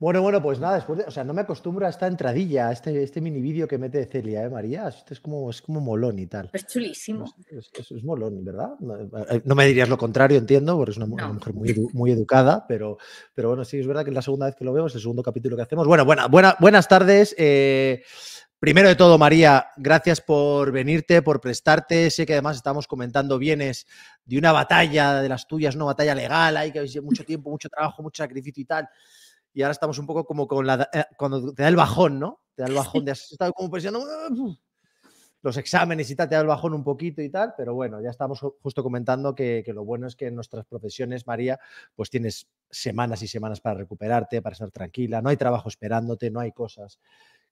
Bueno, bueno, pues nada, después de, o sea, no me acostumbro a esta entradilla, a este, este mini vídeo que mete Celia, ¿eh, María? Esto es como, es como molón y tal. Es chulísimo. Es, es, molón, ¿verdad? Eh, no, me dirías lo contrario, entiendo, porque es una, mujer muy, muy educada, pero, pero bueno, sí, es verdad que es la segunda vez que lo veo, es el segundo capítulo que hacemos. Bueno, buena, buena, buenas tardes. Eh, primero de todo, María, gracias por venirte, por prestarte. Sé que además estamos comentando bienes de una batalla de las tuyas, una batalla legal, hay que mucho tiempo, mucho trabajo, mucho sacrificio y tal y ahora estamos un poco como con la. Eh, cuando te da el bajón, ¿no? Te da el bajón de has estado como presionando los exámenes y tal, te da el bajón un poquito y tal, pero bueno, ya estamos justo comentando que, lo bueno es que en nuestras profesiones, María, pues tienes semanas y semanas para recuperarte, para estar tranquila, no hay trabajo esperándote, no hay cosas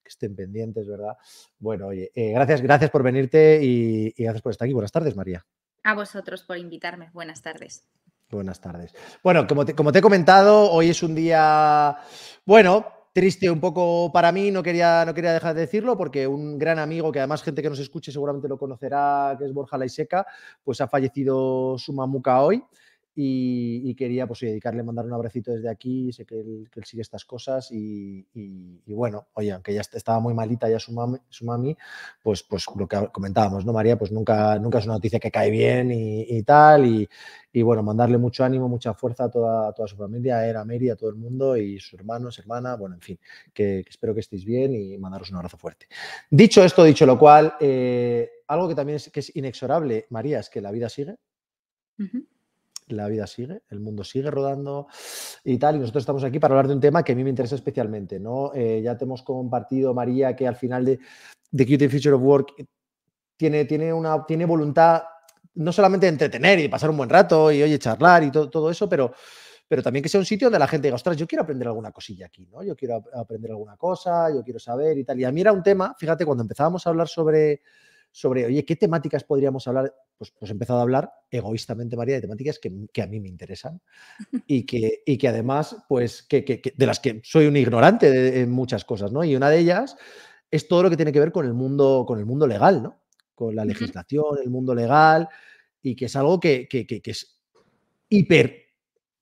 que estén pendientes, ¿verdad? Bueno, oye, eh, gracias, gracias por venirte y, y gracias por estar aquí. Buenas tardes, María. A vosotros por invitarme. Buenas tardes. Buenas tardes. Bueno, como te, como te he comentado, hoy es un día, bueno, triste un poco para mí, no quería, no quería dejar de decirlo, porque un gran amigo, que además gente que nos escuche seguramente lo conocerá, que es Borja Laiseca, pues ha fallecido su mamuca hoy y, quería pues dedicarle, mandar un abracito desde aquí, sé que él, sigue estas cosas y, bueno, oye, aunque ya estaba muy malita ya su mami, su mami pues, pues lo que comentábamos, ¿no, María? Pues nunca, nunca es una noticia que cae bien y, tal y, bueno, mandarle mucho ánimo, mucha fuerza a toda, toda su familia, a él, a Mary, a todo el mundo y sus hermanos, hermana, bueno, en fin, que, espero que estéis bien y mandaros un abrazo fuerte. Dicho esto, dicho lo cual, eh, algo que también es, que es inexorable, María, es que la vida sigue la vida sigue, el mundo sigue rodando y tal, y nosotros estamos aquí para hablar de un tema que a mí me interesa especialmente, ¿no? Eh, ya te hemos compartido, María, que al final de Cute Future of Work tiene, tiene, una, tiene voluntad no solamente de entretener y de pasar un buen rato y, oye, charlar y todo, todo eso, pero, pero también que sea un sitio donde la gente diga, ostras, yo quiero aprender alguna cosilla aquí, ¿no? Yo quiero aprender alguna cosa, yo quiero saber y tal. Y a mí era un tema, fíjate, cuando empezábamos a hablar sobre sobre, oye, ¿qué temáticas podríamos hablar? Pues, pues he empezado a hablar egoístamente, María, de temáticas que, a mí me interesan y que, y que además, pues, que, de las que soy un ignorante de, en muchas cosas, ¿no? Y una de ellas es todo lo que tiene que ver con el mundo, con el mundo legal, ¿no? Con la legislación, el mundo legal, y que es algo que, que es hiper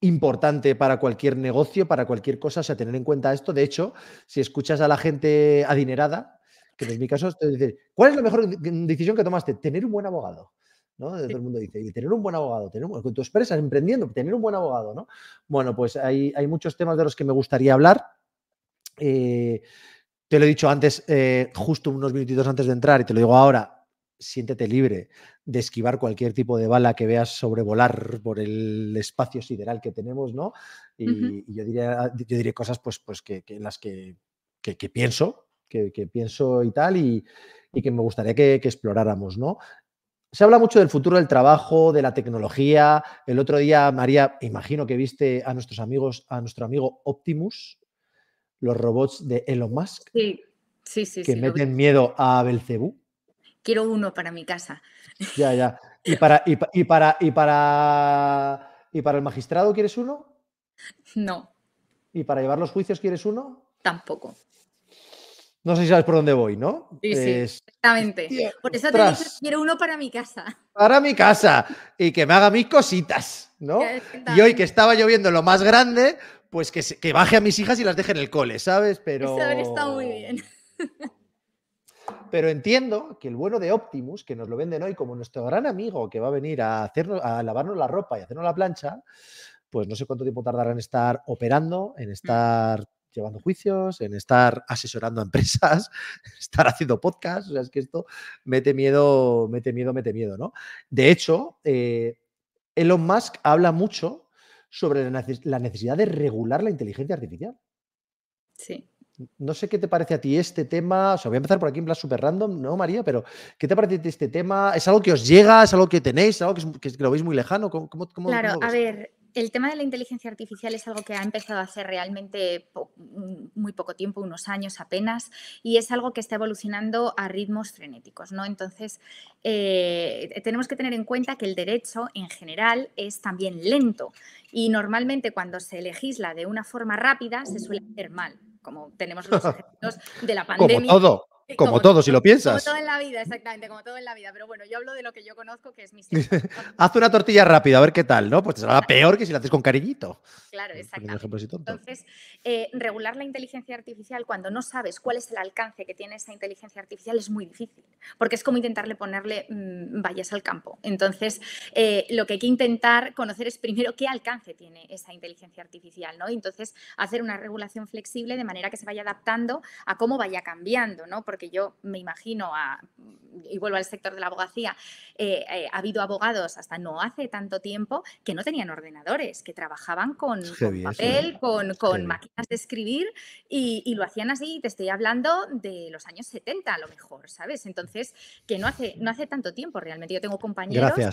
importante para cualquier negocio, para cualquier cosa, o sea, tener en cuenta esto. De hecho, si escuchas a la gente adinerada, que en mi caso te dice, ¿cuál es la mejor decisión que tomaste? Tener un buen abogado. ¿no? Todo el mundo dice, y tener un buen abogado, tener un, tú expresas emprendiendo, tener un buen abogado, ¿no? Bueno, pues hay, hay muchos temas de los que me gustaría hablar. Eh, te lo he dicho antes, eh, justo unos minutitos antes de entrar, y te lo digo ahora, siéntete libre de esquivar cualquier tipo de bala que veas sobrevolar por el espacio sideral que tenemos, ¿no? Y, yo, diría, yo diré cosas pues, pues que, en las que, que pienso, que, pienso y tal, y, que me gustaría que, exploráramos, ¿no? Se habla mucho del futuro del trabajo, de la tecnología. El otro día, María, imagino que viste a nuestros amigos, a nuestro amigo Optimus, los robots de Elon Musk. Sí, sí, sí. Que meten miedo a Belcebú. Quiero uno para mi casa. Ya, ya. ¿Y para, y, para, y, para, ¿Y para el magistrado quieres uno? No. ¿Y para llevar los juicios quieres uno? Tampoco. No sé si sabes por dónde voy, ¿no? Sí, sí, exactamente. por eso te digo, quiero uno para mi casa. Para mi casa. Y que me haga mis cositas, ¿no? Y hoy que estaba lloviendo lo más grande, pues que, que baje a mis hijas y las deje en el cole, ¿sabes? Pero... Eso está muy bien. Pero entiendo que el bueno de Optimus, que nos lo venden hoy como nuestro gran amigo que va a venir a, hacernos, a lavarnos la ropa y hacernos la plancha, pues no sé cuánto tiempo tardará en estar operando, en mm. estar llevando juicios, en estar asesorando a empresas, estar haciendo podcasts. O sea, es que esto mete miedo, mete miedo, mete miedo, ¿no? De hecho, eh, Elon Musk habla mucho sobre la necesidad de regular la inteligencia artificial. Sí. No sé qué te parece a ti este tema. O sea, voy a empezar por aquí en plan súper random, ¿no, María? Pero, ¿qué te parece este tema? ¿Es algo que os llega? ¿Es algo que tenéis? ¿Es algo que, lo veis muy lejano? ¿Cómo, claro, a ver, el tema de la inteligencia artificial es algo que ha empezado a hacer realmente mm, muy poco tiempo, unos años apenas, y es algo que está evolucionando a ritmos frenéticos, ¿no? Entonces, eh, tenemos que tener en cuenta que el derecho en general es también lento y normalmente cuando se legisla de una forma rápida se suele hacer mal, como tenemos los ejemplos de la pandemia. Como todo. Como, todo, si lo piensas. Como todo en la vida, exactamente, como todo en la vida. Pero bueno, yo hablo de lo que yo conozco, que es mi Haz una tortilla rápida, a ver qué tal, ¿no? Pues te será peor que si la haces con cariñito. Claro, exactamente. Entonces, eh, regular la inteligencia artificial cuando no sabes cuál es el alcance que tiene esa inteligencia artificial es muy difícil, porque es como intentarle ponerle mm, vallas al campo. Entonces, eh, lo que hay que intentar conocer es primero qué alcance tiene esa inteligencia artificial, ¿no? Y entonces, hacer una regulación flexible de manera que se vaya adaptando a cómo vaya cambiando, ¿no? porque yo me imagino, y vuelvo al sector de la abogacía, eh, eh, ha habido abogados hasta no hace tanto tiempo que no tenían ordenadores, que trabajaban con, papel, con, máquinas de escribir y, lo hacían así, te estoy hablando de los años 70 a lo mejor, ¿sabes? Entonces, que no hace, no hace tanto tiempo realmente. Yo tengo compañeros que,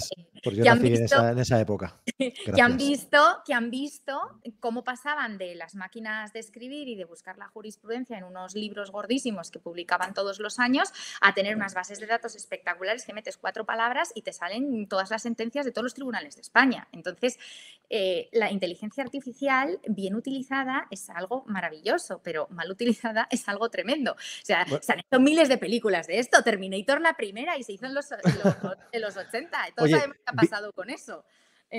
han visto, en, esa, época. que han visto que han visto cómo pasaban de las máquinas de escribir y de buscar la jurisprudencia en unos libros gordísimos que publicaban todos los años a tener unas bases de datos espectaculares que metes cuatro palabras y te salen todas las sentencias de todos los tribunales de España. Entonces, eh, la inteligencia artificial bien utilizada es algo maravilloso, pero mal utilizada es algo tremendo. O sea, se han hecho miles de películas de esto. Terminator la primera y se hizo en los, en los, 80. Todos sabemos qué ha pasado con eso.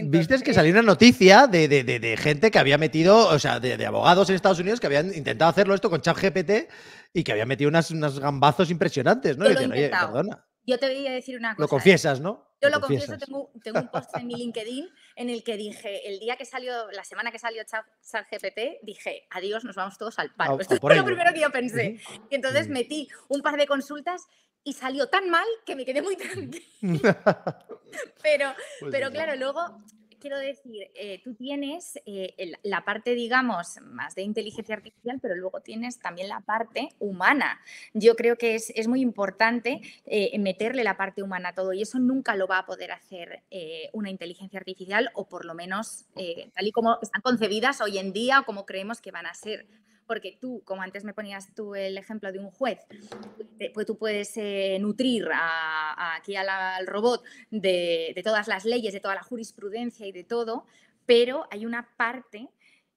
Viste que salió una noticia de, gente que había metido, o sea, de, abogados en Estados Unidos que habían intentado hacerlo esto con ChatGPT y que habían metido unas, unos gambazos impresionantes, ¿no? Yo, perdona. Yo te voy a decir una cosa. Lo confiesas, ¿no? Yo lo, confieso, tengo, un post en mi LinkedIn en el que dije, el día que salió, la semana que salió ChatGPT, dije, adiós, nos vamos todos al paro. Esto fue lo primero que yo pensé. Y entonces metí un par de consultas y salió tan mal que me quedé muy tranquila. pero, pues pero claro, luego quiero decir, eh, tú tienes eh, la parte, digamos, más de inteligencia artificial, pero luego tienes también la parte humana. Yo creo que es, muy importante eh, meterle la parte humana a todo y eso nunca lo va a poder hacer una inteligencia artificial o por lo menos tal y como están concebidas hoy en día o como creemos que van a ser porque tú, como antes me ponías tú el ejemplo de un juez, pues tú puedes eh, nutrir aquí al robot de, todas las leyes, de toda la jurisprudencia y de todo, pero hay una parte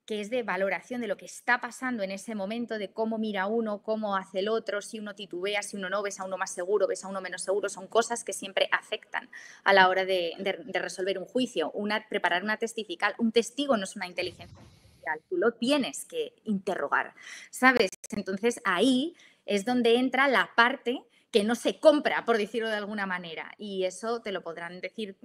que es de valoración de lo que está pasando en ese momento, de cómo mira uno, cómo hace el otro, si uno titubea, si uno no, ves a uno más seguro, ves a uno menos seguro, son cosas que siempre afectan a la hora de, resolver un juicio. Preparar una testifical, un testigo no es una inteligencia lo tienes que interrogar, ¿sabes? Entonces ahí es donde entra la parte que no se compra, por decirlo de alguna manera. Y eso te lo podrán decir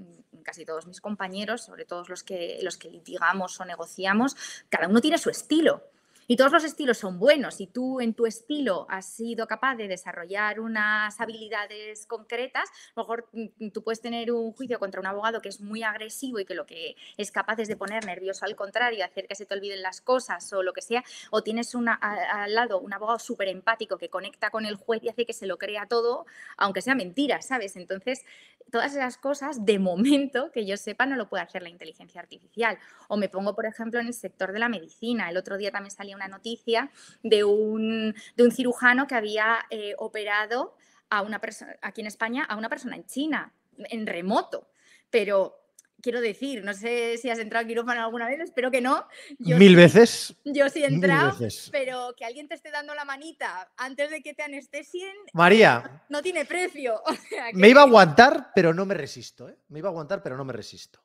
casi todos mis compañeros, sobre todo los que, los que litigamos o negociamos. Cada uno tiene su estilo. Y todos los estilos son buenos. Si tú en tu estilo has sido capaz de desarrollar unas habilidades concretas, a lo mejor mm, tú puedes tener un juicio contra un abogado que es muy agresivo y que lo que es capaz es de poner nervioso al contrario, hacer que se te olviden las cosas o lo que sea, o tienes una, al lado un abogado súper empático que conecta con el juez y hace que se lo crea todo, aunque sea mentira, ¿sabes? Entonces, todas esas cosas, de momento, que yo sepa, no lo puede hacer la inteligencia artificial. O me pongo, por ejemplo, en el sector de la medicina. El otro día también salió una noticia de un, de un cirujano que había eh, operado a una persona aquí en España a una persona en China, en remoto. Pero quiero decir, no sé si has entrado a quirófano alguna vez, espero que no. Mil veces. Yo sí he entrado, pero que alguien te esté dando la manita antes de que te anestesien. María. No, tiene precio. Me iba a aguantar, pero no me resisto. ¿eh? Me iba a aguantar, pero no me resisto.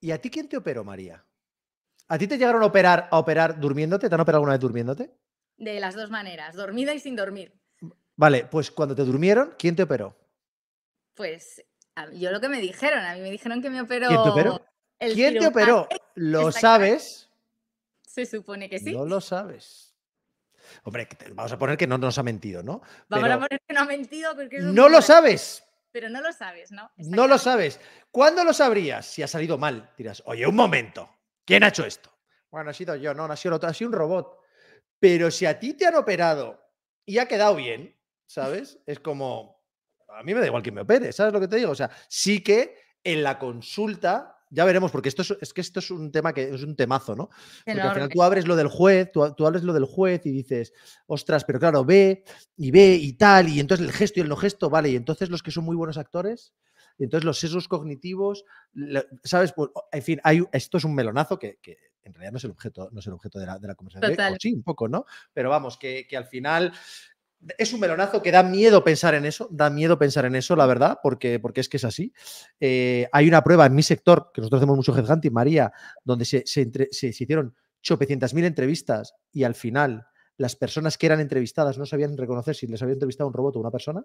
¿Y a ti quién te operó, María? ¿A ti te llegaron a operar, a operar durmiéndote? ¿Te han operado alguna vez durmiéndote? De las dos maneras, dormida y sin dormir. Vale, pues cuando te durmieron, ¿quién te operó? Pues yo lo que me dijeron, a mí me dijeron que me operó. ¿Quién te operó? ¿Quién te operó? ¿Lo sabes? Se supone que sí. No lo sabes. Hombre, vamos a poner que no nos ha mentido, ¿no? Vamos a poner que no ha mentido porque No lo sabes. Pero no lo sabes, ¿no? No lo sabes. ¿Cuándo lo sabrías? Si ha salido mal, dirás, oye, un momento. ¿Quién ha hecho esto? Bueno, ha sido yo, no, no ha sido otro, ha sido un robot. Pero si a ti te han operado y ha quedado bien, ¿sabes? Es como, a mí me da igual que me opere, ¿sabes lo que te digo? O sea, sí que en la consulta, ya veremos, porque esto es, que esto es un tema que es un temazo, ¿no? Porque al final tú abres lo del juez, tú, tú abres lo del juez y dices, ostras, pero claro, ve y ve y tal, y entonces el gesto y el no gesto, vale, y entonces los que son muy buenos actores y entonces los sesgos cognitivos, ¿sabes? Pues, en fin, hay, esto es un melonazo que, en realidad no es el objeto, no es el objeto de la, conversación. sí, un poco, ¿no? Pero vamos, que, al final es un melonazo que da miedo pensar en eso, da miedo pensar en eso, la verdad, porque, porque es que es así. Eh, hay una prueba en mi sector, que nosotros hacemos mucho headhunting, María, donde se, se, se, hicieron chopecientas mil entrevistas y al final las personas que eran entrevistadas no sabían reconocer si les había entrevistado un robot o una persona.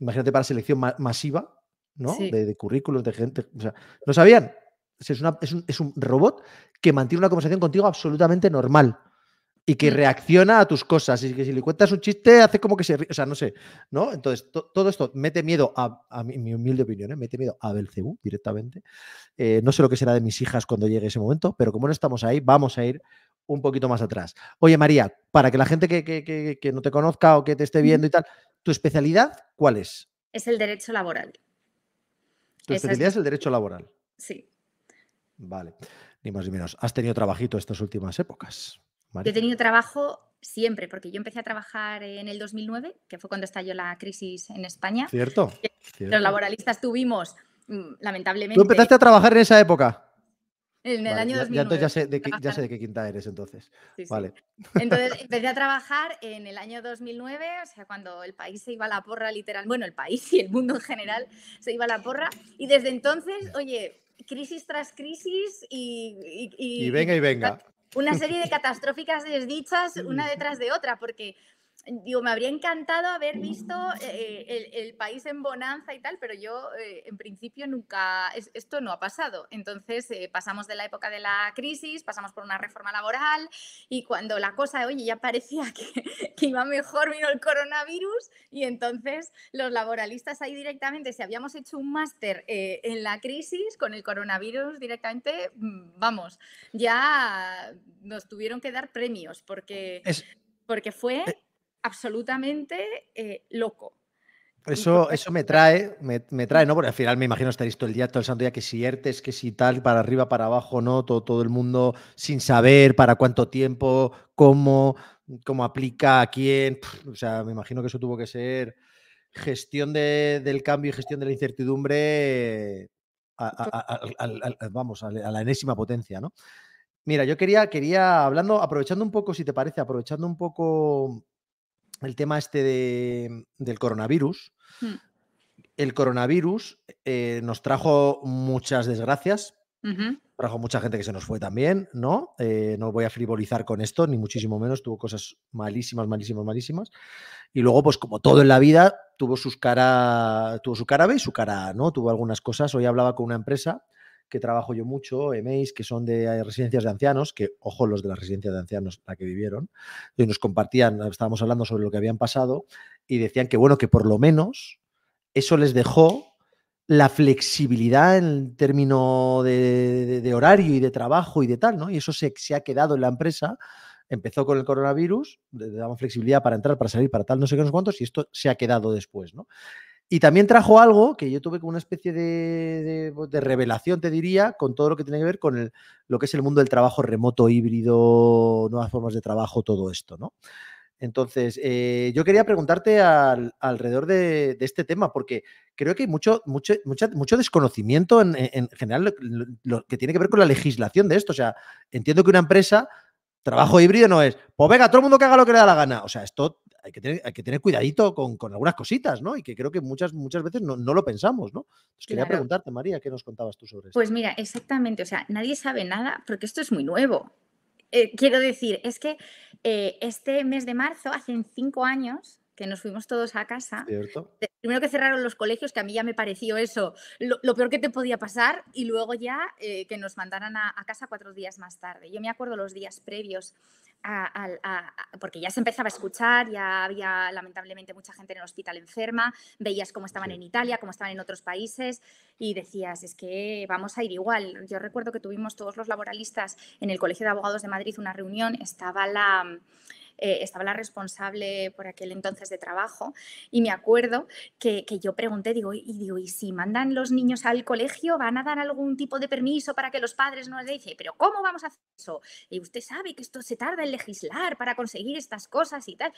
Imagínate para selección masiva, ¿no? De, currículos, de gente. O sea, no sabían. Es, una, es, un, es un robot que mantiene una conversación contigo absolutamente normal y que mm. reacciona a tus cosas y que si le cuentas un chiste hace como que se ríe, o sea, no sé, ¿no? Entonces, todo esto mete miedo a, a mi, humilde opinión, ¿eh? mete miedo a Belcebú directamente. Eh, no sé lo que será de mis hijas cuando llegue ese momento, pero como no estamos ahí, vamos a ir un poquito más atrás. Oye, María, para que la gente que, que, que, no te conozca o que te esté viendo y tal, ¿tu especialidad cuál es? Es el derecho laboral. ¿Tu especialidad es... es el derecho laboral? Sí. Vale, ni más ni menos. ¿Has tenido trabajito estas últimas épocas? Yo he tenido trabajo siempre, porque yo empecé a trabajar en el 2009, que fue cuando estalló la crisis en España. Cierto. Los laboralistas tuvimos, mm, lamentablemente. ¿Tú empezaste a trabajar en esa época? En el año 2009. Ya, sé de qué, ya, sé de qué, quinta eres entonces. vale. Entonces empecé a trabajar en el año 2009, o sea, cuando el país se iba a la porra literal, bueno, el país y el mundo en general se iba a la porra. Y desde entonces, oye, crisis tras crisis y... Y, y venga y venga una serie de catastróficas desdichas una detrás de otra, porque digo, me habría encantado haber visto eh, el, país en bonanza y tal, pero yo eh, en principio nunca, esto no ha pasado. Entonces eh, pasamos de la época de la crisis, pasamos por una reforma laboral y cuando la cosa, oye, ya parecía que, que iba mejor, vino el coronavirus y entonces los laboralistas ahí directamente, si habíamos hecho un máster en la crisis, con el coronavirus directamente, mm, vamos, ya nos tuvieron que dar premios porque... porque fue absolutamente eh, loco. Eso, eso me trae, me, trae, ¿no? Porque al final me imagino estaréis todo el día, todo el santo día, que si ERTES, que si tal, para arriba, para abajo, ¿no? Todo, todo el mundo sin saber para cuánto tiempo, cómo, cómo aplica a quién. O sea, me imagino que eso tuvo que ser gestión del cambio y gestión de la incertidumbre, vamos, a la enésima potencia, ¿no? Mira, yo quería, quería, hablando, aprovechando un poco, si te parece, aprovechando un poco el tema este de, del coronavirus. Hmm. El coronavirus eh, nos trajo muchas desgracias, trajo mucha gente que se nos fue también, ¿no? Eh, no voy a frivolizar con esto, ni muchísimo menos, tuvo cosas malísimas, malísimas, malísimas. Y luego, pues como todo en la vida, tuvo, sus cara, tuvo su cara B y su cara ¿no? Tuvo algunas cosas. Hoy hablaba con una empresa que trabajo yo mucho, EMEIS, que son de eh, residencias de ancianos, que, ojo, los de las residencias de ancianos, la que vivieron, y nos compartían, estábamos hablando sobre lo que habían pasado, y decían que, bueno, que por lo menos eso les dejó la flexibilidad en términos de, de, horario y de trabajo y de tal, ¿no? Y eso se, se ha quedado en la empresa. Empezó con el coronavirus, le daban flexibilidad para entrar, para salir, para tal, no sé qué, no sé cuántos, y esto se ha quedado después, ¿no? Y también trajo algo que yo tuve como una especie de, revelación, te diría, con todo lo que tiene que ver con lo que es el mundo del trabajo remoto, híbrido, nuevas formas de trabajo, todo esto, ¿no? Entonces, eh, yo quería preguntarte alrededor de, este tema, porque creo que hay mucho, mucho, mucho desconocimiento en, en general lo, que tiene que ver con la legislación de esto. O sea, entiendo que una empresa, trabajo híbrido no es, pues venga, todo el mundo que haga lo que le da la gana. O sea, esto hay que tener, hay que tener cuidadito con, algunas cositas, ¿no? Y que creo que muchas, muchas veces no, lo pensamos, ¿no? quería preguntarte, María, ¿qué nos contabas tú sobre eso? Pues mira, exactamente, o sea, nadie sabe nada porque esto es muy nuevo. Eh, quiero decir, es que eh, este mes de marzo, hace cinco años, que nos fuimos todos a casa. Primero que cerraron los colegios, que a mí ya me pareció eso, lo, peor que te podía pasar, y luego ya eh, que nos mandaran a, casa cuatro días más tarde. Yo me acuerdo los días previos porque ya se empezaba a escuchar, ya había lamentablemente mucha gente en el hospital enferma, veías cómo estaban en Italia, cómo estaban en otros países y decías, es que vamos a ir igual. Yo recuerdo que tuvimos todos los laboralistas en el Colegio de Abogados de Madrid una reunión, estaba la eh, estaba la responsable por aquel entonces de trabajo y me acuerdo que, yo pregunté, digo, y digo, ¿y si mandan los niños al colegio, van a dar algún tipo de permiso para que los padres no les dice, pero ¿cómo vamos a hacer eso? Y usted sabe que esto se tarda en legislar para conseguir estas cosas y tal.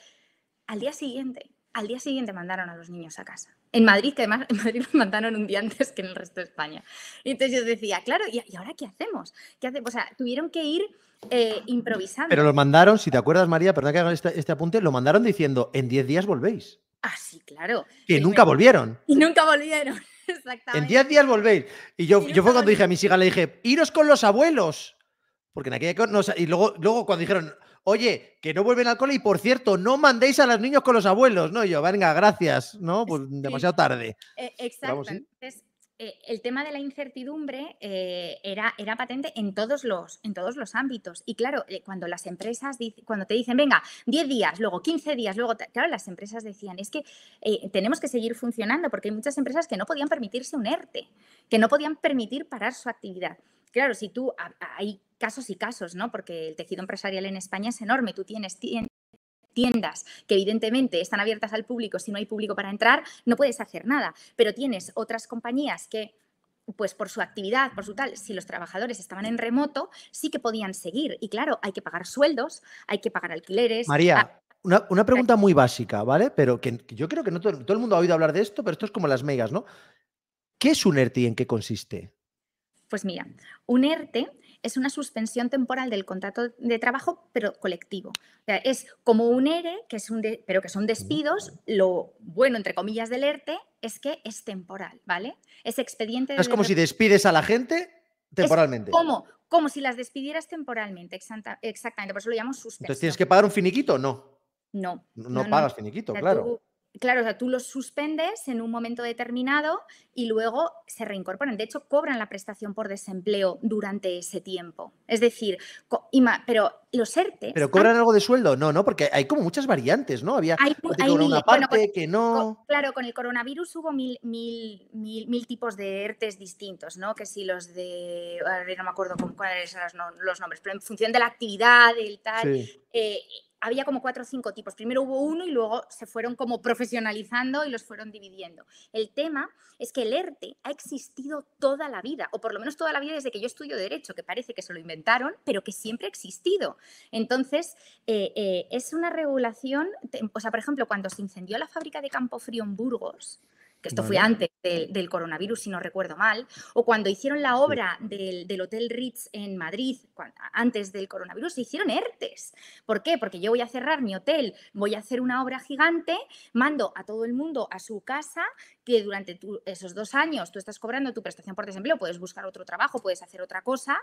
Al día siguiente, al día siguiente mandaron a los niños a casa. En Madrid, que además en Madrid los mandaron un día antes que en el resto de España. Entonces yo decía, claro, ¿y, ahora qué hacemos? ¿Qué hacemos? O sea, tuvieron que ir eh, improvisando. Pero lo mandaron, si te acuerdas, María, perdón que haga este, este apunte, lo mandaron diciendo, en 10 días volvéis. Ah, sí, claro. Que nunca volvieron. Y nunca volvieron, exactamente. En 10 días volvéis. Y yo, yo fue cuando dije a mis hijas, le dije, iros con los abuelos. Porque en aquella no, y luego, luego cuando dijeron, oye, que no vuelven al cole y por cierto, no mandéis a los niños con los abuelos, ¿no? Y yo, venga, gracias, ¿no? Pues demasiado tarde. Eh, exacto. Entonces, eh, el tema de la incertidumbre eh, era, era patente en todos, los, en todos los ámbitos. Y claro, cuando las empresas, cuando te dicen, venga, 10 días, luego 15 días, luego, claro, las empresas decían, es que tenemos que seguir funcionando porque hay muchas empresas que no podían permitirse un ERTE, que no podían permitir parar su actividad. Claro, si tú, hay casos y casos, ¿no? Porque el tejido empresarial en España es enorme. Tú tienes tiendas que evidentemente están abiertas al público, si no hay público para entrar, no puedes hacer nada. Pero tienes otras compañías que pues por su actividad, por su tal, si los trabajadores estaban en remoto, sí que podían seguir. Y claro, hay que pagar sueldos, hay que pagar alquileres. María, una, pregunta muy básica, ¿vale? Pero que, yo creo que no todo, todo, el mundo ha oído hablar de esto, pero esto es como las megas, ¿no? ¿Qué es un ERTE y en qué consiste? Pues mira, un ERTE es una suspensión temporal del contrato de trabajo, pero colectivo. O sea, es como un ERE, que es un pero que son despidos. Lo bueno, entre comillas, del ERTE es que es temporal, ¿vale? Es expediente. es como si despides a la gente temporalmente. como, como si las despidieras temporalmente, exactamente. Por eso lo llamamos suspensión. Entonces, ¿tienes que pagar un finiquito? No. No. No, pagas finiquito, claro. Claro, o sea, tú los suspendes en un momento determinado y luego se reincorporan. De hecho, cobran la prestación por desempleo durante ese tiempo. Es decir, pero los ERTE. ¿Pero cobran algo de sueldo? No, no, porque hay como muchas variantes, ¿no? Había hay, una parte que no. claro, con el coronavirus hubo mil, mil, mil, tipos de ERTES distintos, ¿no? Que si los de. No me acuerdo cuáles eran los nombres, pero en función de la actividad, del tal. Eh, había como cuatro o cinco tipos. Primero hubo uno y luego se fueron como profesionalizando y los fueron dividiendo. El tema es que el ERTE ha existido toda la vida, o por lo menos toda la vida desde que yo estudio Derecho, que parece que se lo inventaron, pero que siempre ha existido. Entonces, eh, eh, es una regulación, o sea, por ejemplo, cuando se incendió la fábrica de Campo Frío en Burgos, que esto fue antes del, coronavirus, si no recuerdo mal, o cuando hicieron la obra del, Hotel Ritz en Madrid, antes del coronavirus, se hicieron ERTES. ¿Por qué? Porque yo voy a cerrar mi hotel, voy a hacer una obra gigante, mando a todo el mundo a su casa, que durante esos dos años tú estás cobrando tu prestación por desempleo, puedes buscar otro trabajo, puedes hacer otra cosa,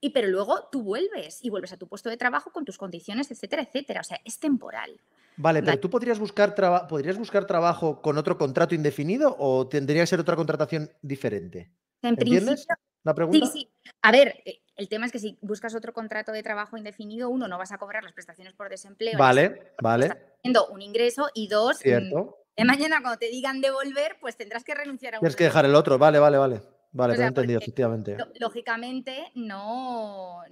y pero luego tú vuelves y vuelves a tu puesto de trabajo con tus condiciones, etcétera, etcétera. O sea, es temporal. Vale, pero tú podrías buscar, podrías buscar trabajo con otro contrato indefinido o tendría que ser otra contratación diferente. En ¿Entiendes la pregunta? Sí, sí. A ver, eh, el tema es que si buscas otro contrato de trabajo indefinido, uno, no vas a cobrar las prestaciones por desempleo. Vale, vale. Estás teniendo un ingreso y dos, mm, Cierto. De mañana cuando te digan devolver, pues tendrás que renunciar a uno. Tienes que dejar el otro, vale, vale, vale. Vale, te he entendido, efectivamente. Lógicamente, no,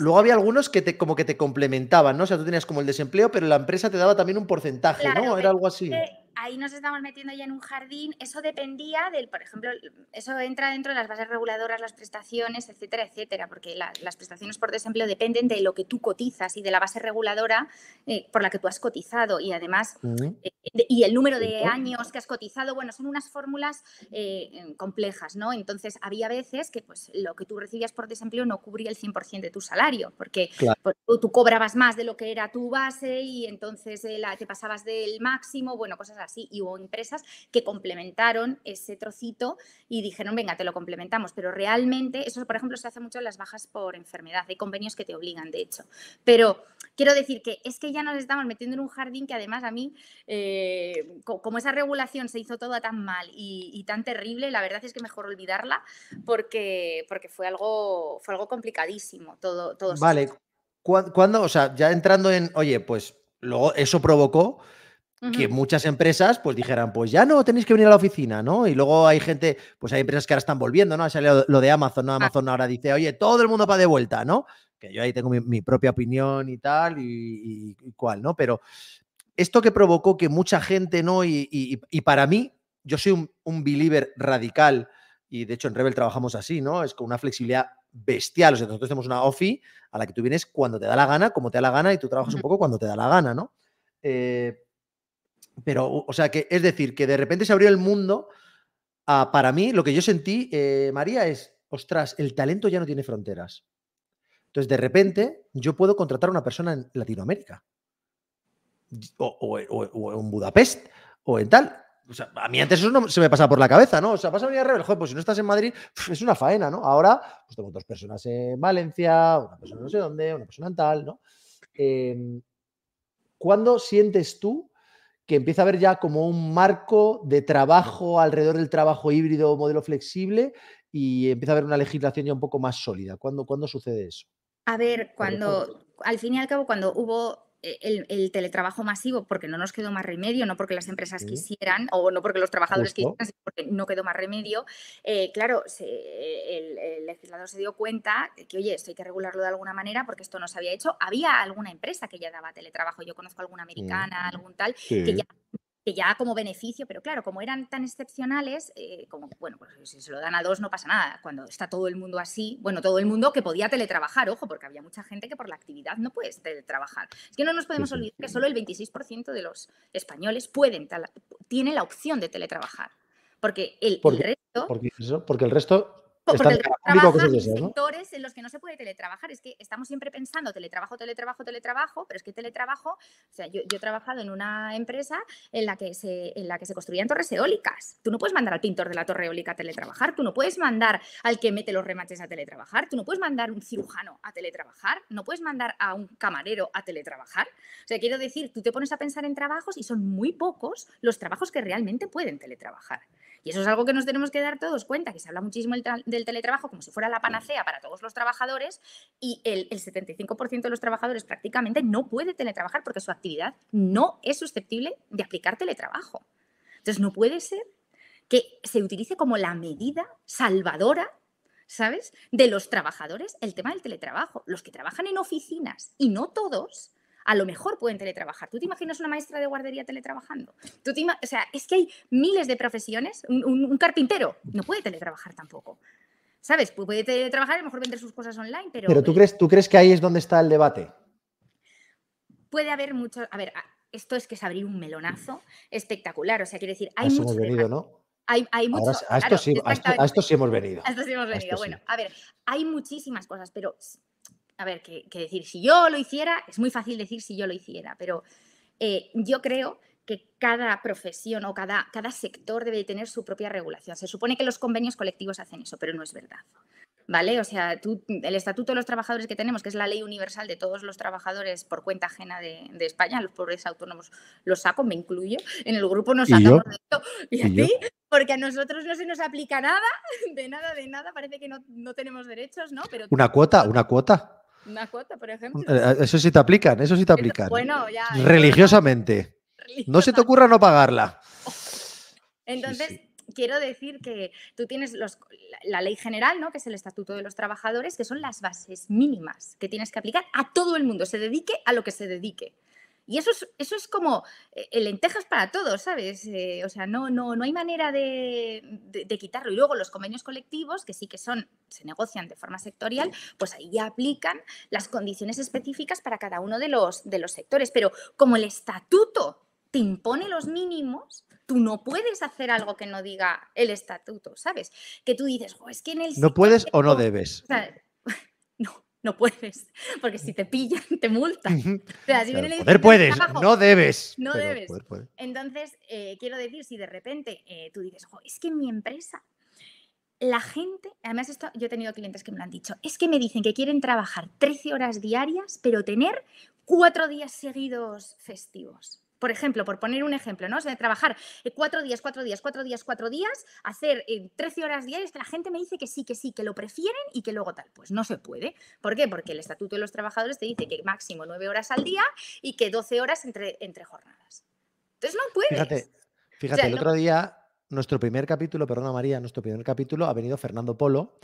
Luego había algunos que te, como que te complementaban, ¿no? O sea, tú tenías como el desempleo, pero la empresa te daba también un porcentaje, ¿no? Era algo así ahí nos estamos metiendo ya en un jardín, eso dependía del, por ejemplo, eso entra dentro de las bases reguladoras, las prestaciones, etcétera, etcétera, porque las prestaciones por desempleo dependen de lo que tú cotizas y de la base reguladora eh, por la que tú has cotizado. Y además, eh, y el número de años que has cotizado, bueno, son unas fórmulas eh, complejas, ¿no? Entonces, había veces que pues lo que tú recibías por desempleo no cubría el 100% de tu salario, porque pues, tú, cobrabas más de lo que era tu base y entonces te pasabas del máximo, bueno, cosas así. Y hubo empresas que complementaron ese trocito y dijeron, venga, te lo complementamos. Pero realmente, eso por ejemplo se hace mucho en las bajas por enfermedad. Hay convenios que te obligan, de hecho. Pero quiero decir que es que ya nos estamos metiendo en un jardín que además a mí, eh, como esa regulación se hizo toda tan mal y, tan terrible, la verdad es que mejor olvidarla porque, porque fue, algo, fue algo complicadísimo todo. todo vale. ¿Cuándo, o sea, ya entrando en, oye, pues luego eso provocó que muchas empresas pues dijeran, pues ya no tenéis que venir a la oficina, ¿no? Y luego hay gente, pues hay empresas que ahora están volviendo, ¿no? Ha salido lo de Amazon, ¿no? Ah. Amazon ahora dice, oye, todo el mundo para de vuelta, ¿no? Que yo ahí tengo mi, propia opinión y tal, y, cuál, ¿no? Pero esto que provocó que mucha gente, ¿no? Y, para mí, yo soy un, un, believer radical, y de hecho en Rebel trabajamos así, ¿no? Es con una flexibilidad bestial. O sea, nosotros tenemos una OFI a la que tú vienes cuando te da la gana, como te da la gana, y tú trabajas un poco cuando te da la gana, ¿no? Eh, pero, o sea, que es decir, que de repente se abrió el mundo. para mí, lo que yo sentí, eh, María, es, ostras, el talento ya no tiene fronteras. Entonces, de repente, yo puedo contratar a una persona en Latinoamérica, o, en Budapest, o en tal. O sea, a mí antes eso no se me pasa por la cabeza, ¿no? O sea, pasa a venir a pues si no estás en Madrid, es una faena, ¿no? Ahora, pues tengo dos personas en Valencia, una persona no sé dónde, una persona en tal, ¿no? Em, ¿Cuándo sientes tú que empieza a haber ya como un marco de trabajo alrededor del trabajo híbrido modelo flexible y empieza a haber una legislación ya un poco más sólida? ¿Cuándo, ¿cuándo sucede eso? A ver, cuando, al fin y al cabo, cuando hubo eh, el, teletrabajo masivo porque no nos quedó más remedio, no porque las empresas quisieran o no porque los trabajadores quisieran, sino porque no quedó más remedio. Eh, claro, el, legislador se dio cuenta de que, oye, esto hay que regularlo de alguna manera porque esto no se había hecho. Había alguna empresa que ya daba teletrabajo, yo conozco alguna americana, algún tal, que ya que ya como beneficio, pero claro, como eran tan excepcionales, eh, como, bueno, pues si se lo dan a dos no pasa nada. Cuando está todo el mundo así, bueno, todo el mundo que podía teletrabajar, ojo, porque había mucha gente que por la actividad no puede teletrabajar. Es que no nos podemos olvidar que solo el 26% de los españoles pueden, tiene la opción de teletrabajar. Porque el, resto... porque el resto porque trabaja sectores en los que no se puede teletrabajar. Es que estamos siempre pensando teletrabajo, teletrabajo, teletrabajo, pero es que teletrabajo, o sea, yo, he trabajado en una empresa en la, que se, en la que se construían torres eólicas. Tú no puedes mandar al pintor de la torre eólica a teletrabajar, tú no puedes mandar al que mete los remates a teletrabajar, tú no puedes mandar un cirujano a teletrabajar, no puedes mandar a un camarero a teletrabajar. O sea, quiero decir, tú te pones a pensar en trabajos y son muy pocos los trabajos que realmente pueden teletrabajar. Y eso es algo que nos tenemos que dar todos cuenta, que se habla muchísimo del teletrabajo como si fuera la panacea para todos los trabajadores y el, 75% de los trabajadores prácticamente no puede teletrabajar porque su actividad no es susceptible de aplicar teletrabajo. Entonces no puede ser que se utilice como la medida salvadora ¿sabes? De los trabajadores, el tema del teletrabajo. Los que trabajan en oficinas y no todos, a lo mejor pueden teletrabajar. ¿Tú te imaginas una maestra de guardería teletrabajando? ¿Tú o sea, es que hay miles de profesiones. Un, carpintero no puede teletrabajar tampoco. ¿Sabes? Puede teletrabajar a lo mejor vender sus cosas online, pero... Pero ¿tú crees, ¿tú crees que ahí es donde está el debate? Puede haber mucho... A ver, esto es que es abrir un melonazo espectacular. O sea, quiere decir, hay mucho... Hemos venido, ¿no? Hay, hay mucho, a, esto sí, a, esto, sí, hemos venido. A esto sí hemos venido. bueno, a ver, hay muchísimas cosas, pero a ver, que, decir, si yo lo hiciera, es muy fácil decir si yo lo hiciera, pero eh, yo creo que cada profesión o cada, cada sector debe tener su propia regulación. Se supone que los convenios colectivos hacen eso, pero no es verdad. ¿Vale? O sea, tú, el Estatuto de los Trabajadores que tenemos, que es la ley universal de todos los trabajadores por cuenta ajena de, España, los pobres autónomos los saco, me incluyo, en el grupo nos sacamos de esto, y, a ti, porque a nosotros no se nos aplica nada, de nada, de nada, parece que no, no tenemos derechos, ¿no? Pero una cuota, una cuota. Una cuota, por ejemplo. Eh, eso sí te aplican, eso sí te aplican. Bueno, ya. Religiosamente. No se te ocurra no pagarla. Entonces, quiero decir que tú tienes la, ley general, ¿no? que es el Estatuto de los Trabajadores, que son las bases mínimas que tienes que aplicar a todo el mundo, se dedique a lo que se dedique. Y eso es, eso es como eh, lentejas para todos, ¿sabes? Eh, o sea, no, no, no hay manera de, quitarlo. Y luego los convenios colectivos, que sí que son, se negocian de forma sectorial, pues ahí ya aplican las condiciones específicas para cada uno de los, de los sectores. Pero como el estatuto te impone los mínimos, tú no puedes hacer algo que no diga el estatuto, ¿sabes? Que tú dices, es que en el... No puedes o no debes. No puedes, porque si te pillan, te multan. O sea, si poder puedes, no debes. No debes. Entonces, eh, quiero decir, si de repente eh, tú dices, es que en mi empresa, la gente, además esto yo he tenido clientes que me lo han dicho, es que me dicen que quieren trabajar 13 horas diarias, pero tener cuatro días seguidos festivos por ejemplo, por poner un ejemplo, ¿no? O sea, trabajar eh, cuatro días, cuatro días, cuatro días, cuatro días, hacer 13 eh, horas diarias, que la gente me dice que sí, que sí, que lo prefieren y que luego tal. Pues no se puede. ¿Por qué? Porque el Estatuto de los Trabajadores te dice que máximo nueve horas al día y que 12 horas entre, entre jornadas. Entonces no puedes. Fíjate, fíjate el otro día, nuestro primer capítulo, perdona María, nuestro primer capítulo ha venido Fernando Polo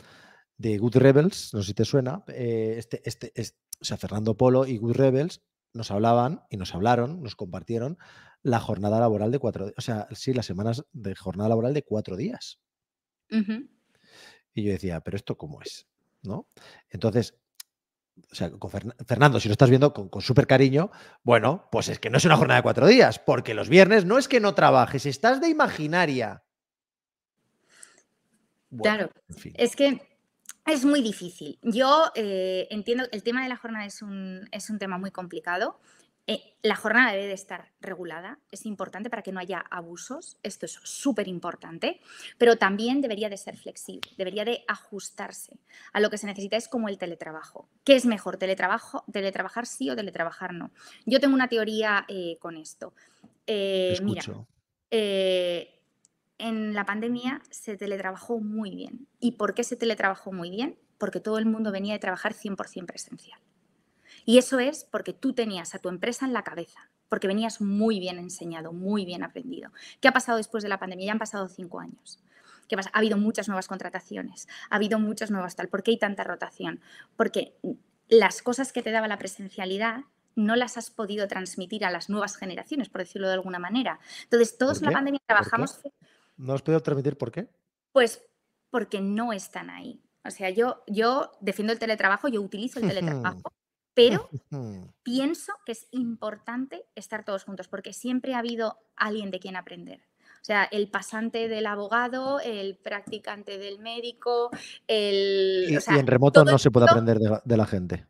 de Good Rebels, no sé si te suena, eh, este, este, este, o sea, Fernando Polo y Good Rebels nos hablaban y nos hablaron, nos compartieron la jornada laboral de cuatro días, o sea, sí, las semanas de jornada laboral de cuatro días. Y yo decía, pero esto cómo es, ¿no? Entonces, o sea, con Fernando, si lo estás viendo con, súper cariño, bueno, pues es que no es una jornada de cuatro días, porque los viernes no es que no trabajes, estás de imaginaria. claro, es que Es muy difícil. Yo eh, entiendo que el tema de la jornada es un, es un tema muy complicado. Eh, la jornada debe de estar regulada, es importante para que no haya abusos, esto es súper importante, pero también debería de ser flexible, debería de ajustarse a lo que se necesita, es como el teletrabajo. ¿Qué es mejor, teletrabajo, teletrabajar sí o teletrabajar no? Yo tengo una teoría eh, con esto. mira, en la pandemia se teletrabajó muy bien. ¿Y por qué se teletrabajó muy bien? Porque todo el mundo venía de trabajar 100% presencial. Y eso es porque tú tenías a tu empresa en la cabeza, porque venías muy bien enseñado, muy bien aprendido. ¿Qué ha pasado después de la pandemia? Ya han pasado cinco años. ¿Qué pasa? Ha habido muchas nuevas contrataciones, ha habido muchas nuevas tal. ¿Por qué hay tanta rotación? Porque las cosas que te daba la presencialidad no las has podido transmitir a las nuevas generaciones, por decirlo de alguna manera. Entonces, todos en la pandemia trabajamos ¿No has podido transmitir por qué? Pues porque no están ahí. O sea, yo, yo defiendo el teletrabajo, yo utilizo el teletrabajo, pero pienso que es importante estar todos juntos porque siempre ha habido alguien de quien aprender. O sea, el pasante del abogado, el practicante del médico, el... Y, en remoto no se puede aprender de la, gente.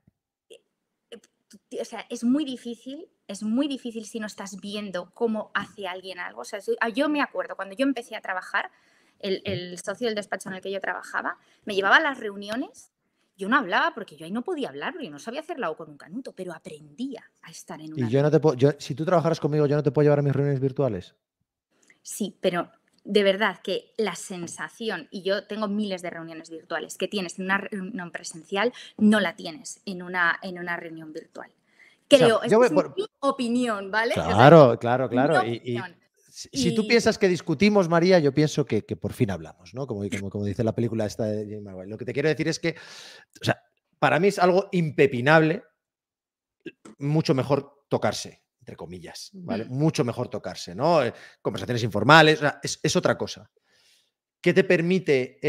O sea, es muy difícil es muy difícil si no estás viendo cómo hace alguien algo. O sea, ah, yo me acuerdo, cuando yo empecé a trabajar, el, socio del despacho en el que yo trabajaba me llevaba a las reuniones. Yo no hablaba porque yo ahí no podía hablar, porque no sabía hacer la O con un canuto, pero aprendía a estar en una. Y yo no te puedo, si tú trabajaras conmigo, yo no te puedo llevar a mis reuniones virtuales. Sí, pero de verdad que la sensación, y yo tengo miles de reuniones virtuales, que tienes en una reunión presencial, no la tienes en una, en una reunión virtual. Creo, es mi opinión, ¿vale? Claro, claro, claro. Y, si, tú piensas que discutimos, María, yo pienso que, por fin hablamos, ¿no? Como, como, dice la película esta de Marvel. Lo que te quiero decir es que, o sea, para mí es algo impepinable, mucho mejor tocarse, entre comillas, ¿vale? Mm. Mucho mejor tocarse, ¿no? Eh, conversaciones informales, es, otra cosa. ¿Qué te permite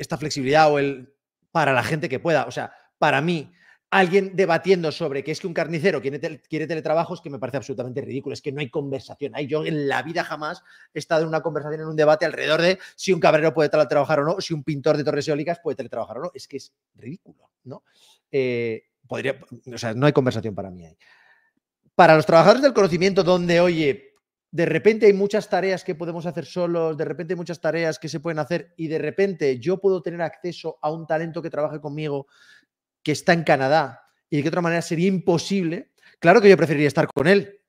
esta flexibilidad o el para la gente que pueda? O sea, para mí, alguien debatiendo sobre que es que un carnicero quiere, quiere teletrabajo es que me parece absolutamente ridículo, es que no hay conversación. Yo en la vida jamás he estado en una conversación, en un debate alrededor de si un cabrero puede teletrabajar o no, si un pintor de torres eólicas puede teletrabajar o no. Es que es ridículo, ¿no? Eh, podría, o sea, no hay conversación para mí ahí. Para los trabajadores del conocimiento, donde, oye, de repente hay muchas tareas que podemos hacer solos, de repente hay muchas tareas que se pueden hacer y de repente yo puedo tener acceso a un talento que trabaje conmigo que está en Canadá y de qué otra manera sería imposible, claro que yo preferiría estar con él,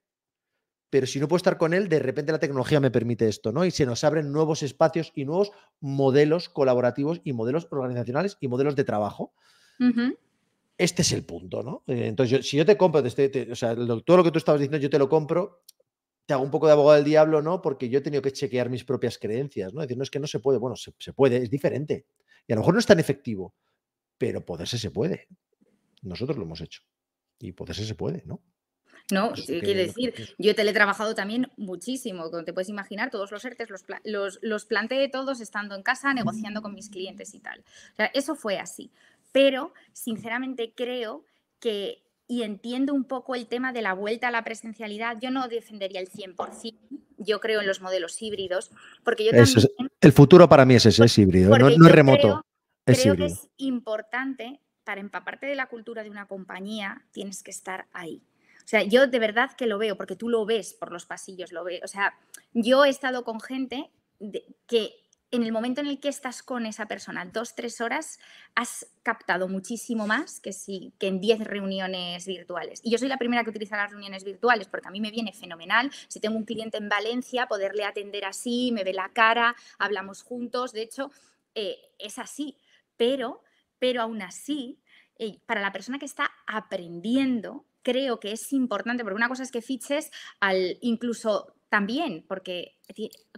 pero si no puedo estar con él, de repente la tecnología me permite esto, ¿no? Y se nos abren nuevos espacios y nuevos modelos colaborativos y modelos organizacionales y modelos de trabajo. Este es el punto, ¿no? Eh, entonces, si yo te compro, o sea, todo lo que tú estabas diciendo, yo te lo compro, te hago un poco de abogado del diablo, ¿no? Porque yo he tenido que chequear mis propias creencias, ¿no? Es decir, no es que no se puede, bueno, se puede, es diferente. Y a lo mejor no es tan efectivo, pero poderse se puede. Nosotros lo hemos hecho. Y poderse se puede, ¿no? No, quiere decir, yo he teletrabajado también muchísimo, como te puedes imaginar, todos los ERTES los, los, los planteé todos estando en casa, negociando con mis clientes y tal. O sea, eso fue así. Pero, sinceramente, creo que, y entiendo un poco el tema de la vuelta a la presencialidad, yo no defendería el 100%, yo creo en los modelos híbridos, porque yo también... el futuro para mí es ese, es híbrido, no, es remoto. Creo que es importante para empaparte de la cultura de una compañía, tienes que estar ahí. O sea, yo de verdad que lo veo, porque tú lo ves por los pasillos, lo veo. O sea, yo he estado con gente que en el momento en el que estás con esa persona, dos, tres horas, has captado muchísimo más que, si, que en diez reuniones virtuales. Y yo soy la primera que utiliza las reuniones virtuales porque a mí me viene fenomenal. Si tengo un cliente en Valencia, poderle atender así, me ve la cara, hablamos juntos. De hecho, eh, es así pero, pero aún así, eh, para la persona que está aprendiendo, creo que es importante, porque una cosa es que fiches al incluso también, porque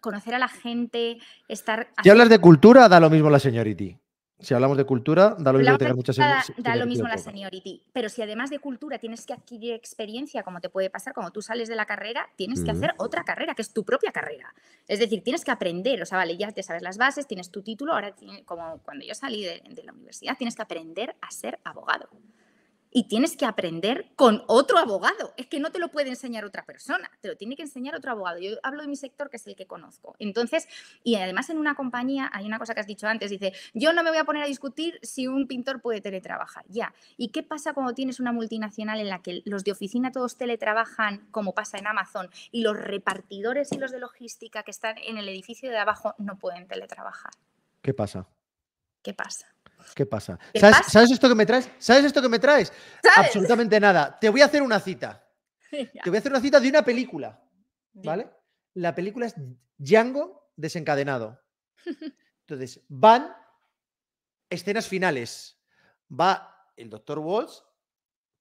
conocer a la gente, estar... Si hablas de cultura, da lo mismo la seniority. Si hablamos de cultura, da lo mismo Da, da lo mismo la seniority. Pero si además de cultura tienes que adquirir experiencia, como te puede pasar cuando tú sales de la carrera, tienes que hacer otra carrera, que es tu propia carrera. Es decir, tienes que aprender. O sea, vale, ya te sabes las bases, tienes tu título. Ahora, como cuando yo salí de, la universidad, tienes que aprender a ser abogado. Y tienes que aprender con otro abogado. Es que no te lo puede enseñar otra persona, te lo tiene que enseñar otro abogado. Yo hablo de mi sector, que es el que conozco. Entonces, y además en una compañía hay una cosa que has dicho antes, dice, yo no me voy a poner a discutir si un pintor puede teletrabajar. Ya. ¿Y qué pasa cuando tienes una multinacional en la que los de oficina todos teletrabajan, como pasa en Amazon, y los repartidores y los de logística que están en el edificio de abajo no pueden teletrabajar? ¿Qué pasa? ¿Qué pasa? ¿Qué pasa? ¿Sabes, esto que me traes? ¿Sabes esto que me traes? Absolutamente nada. Te voy a hacer una cita. Te voy a hacer una cita de una película. ¿Vale? La película es Django desencadenado. Entonces, van escenas finales. Va el doctor Walsh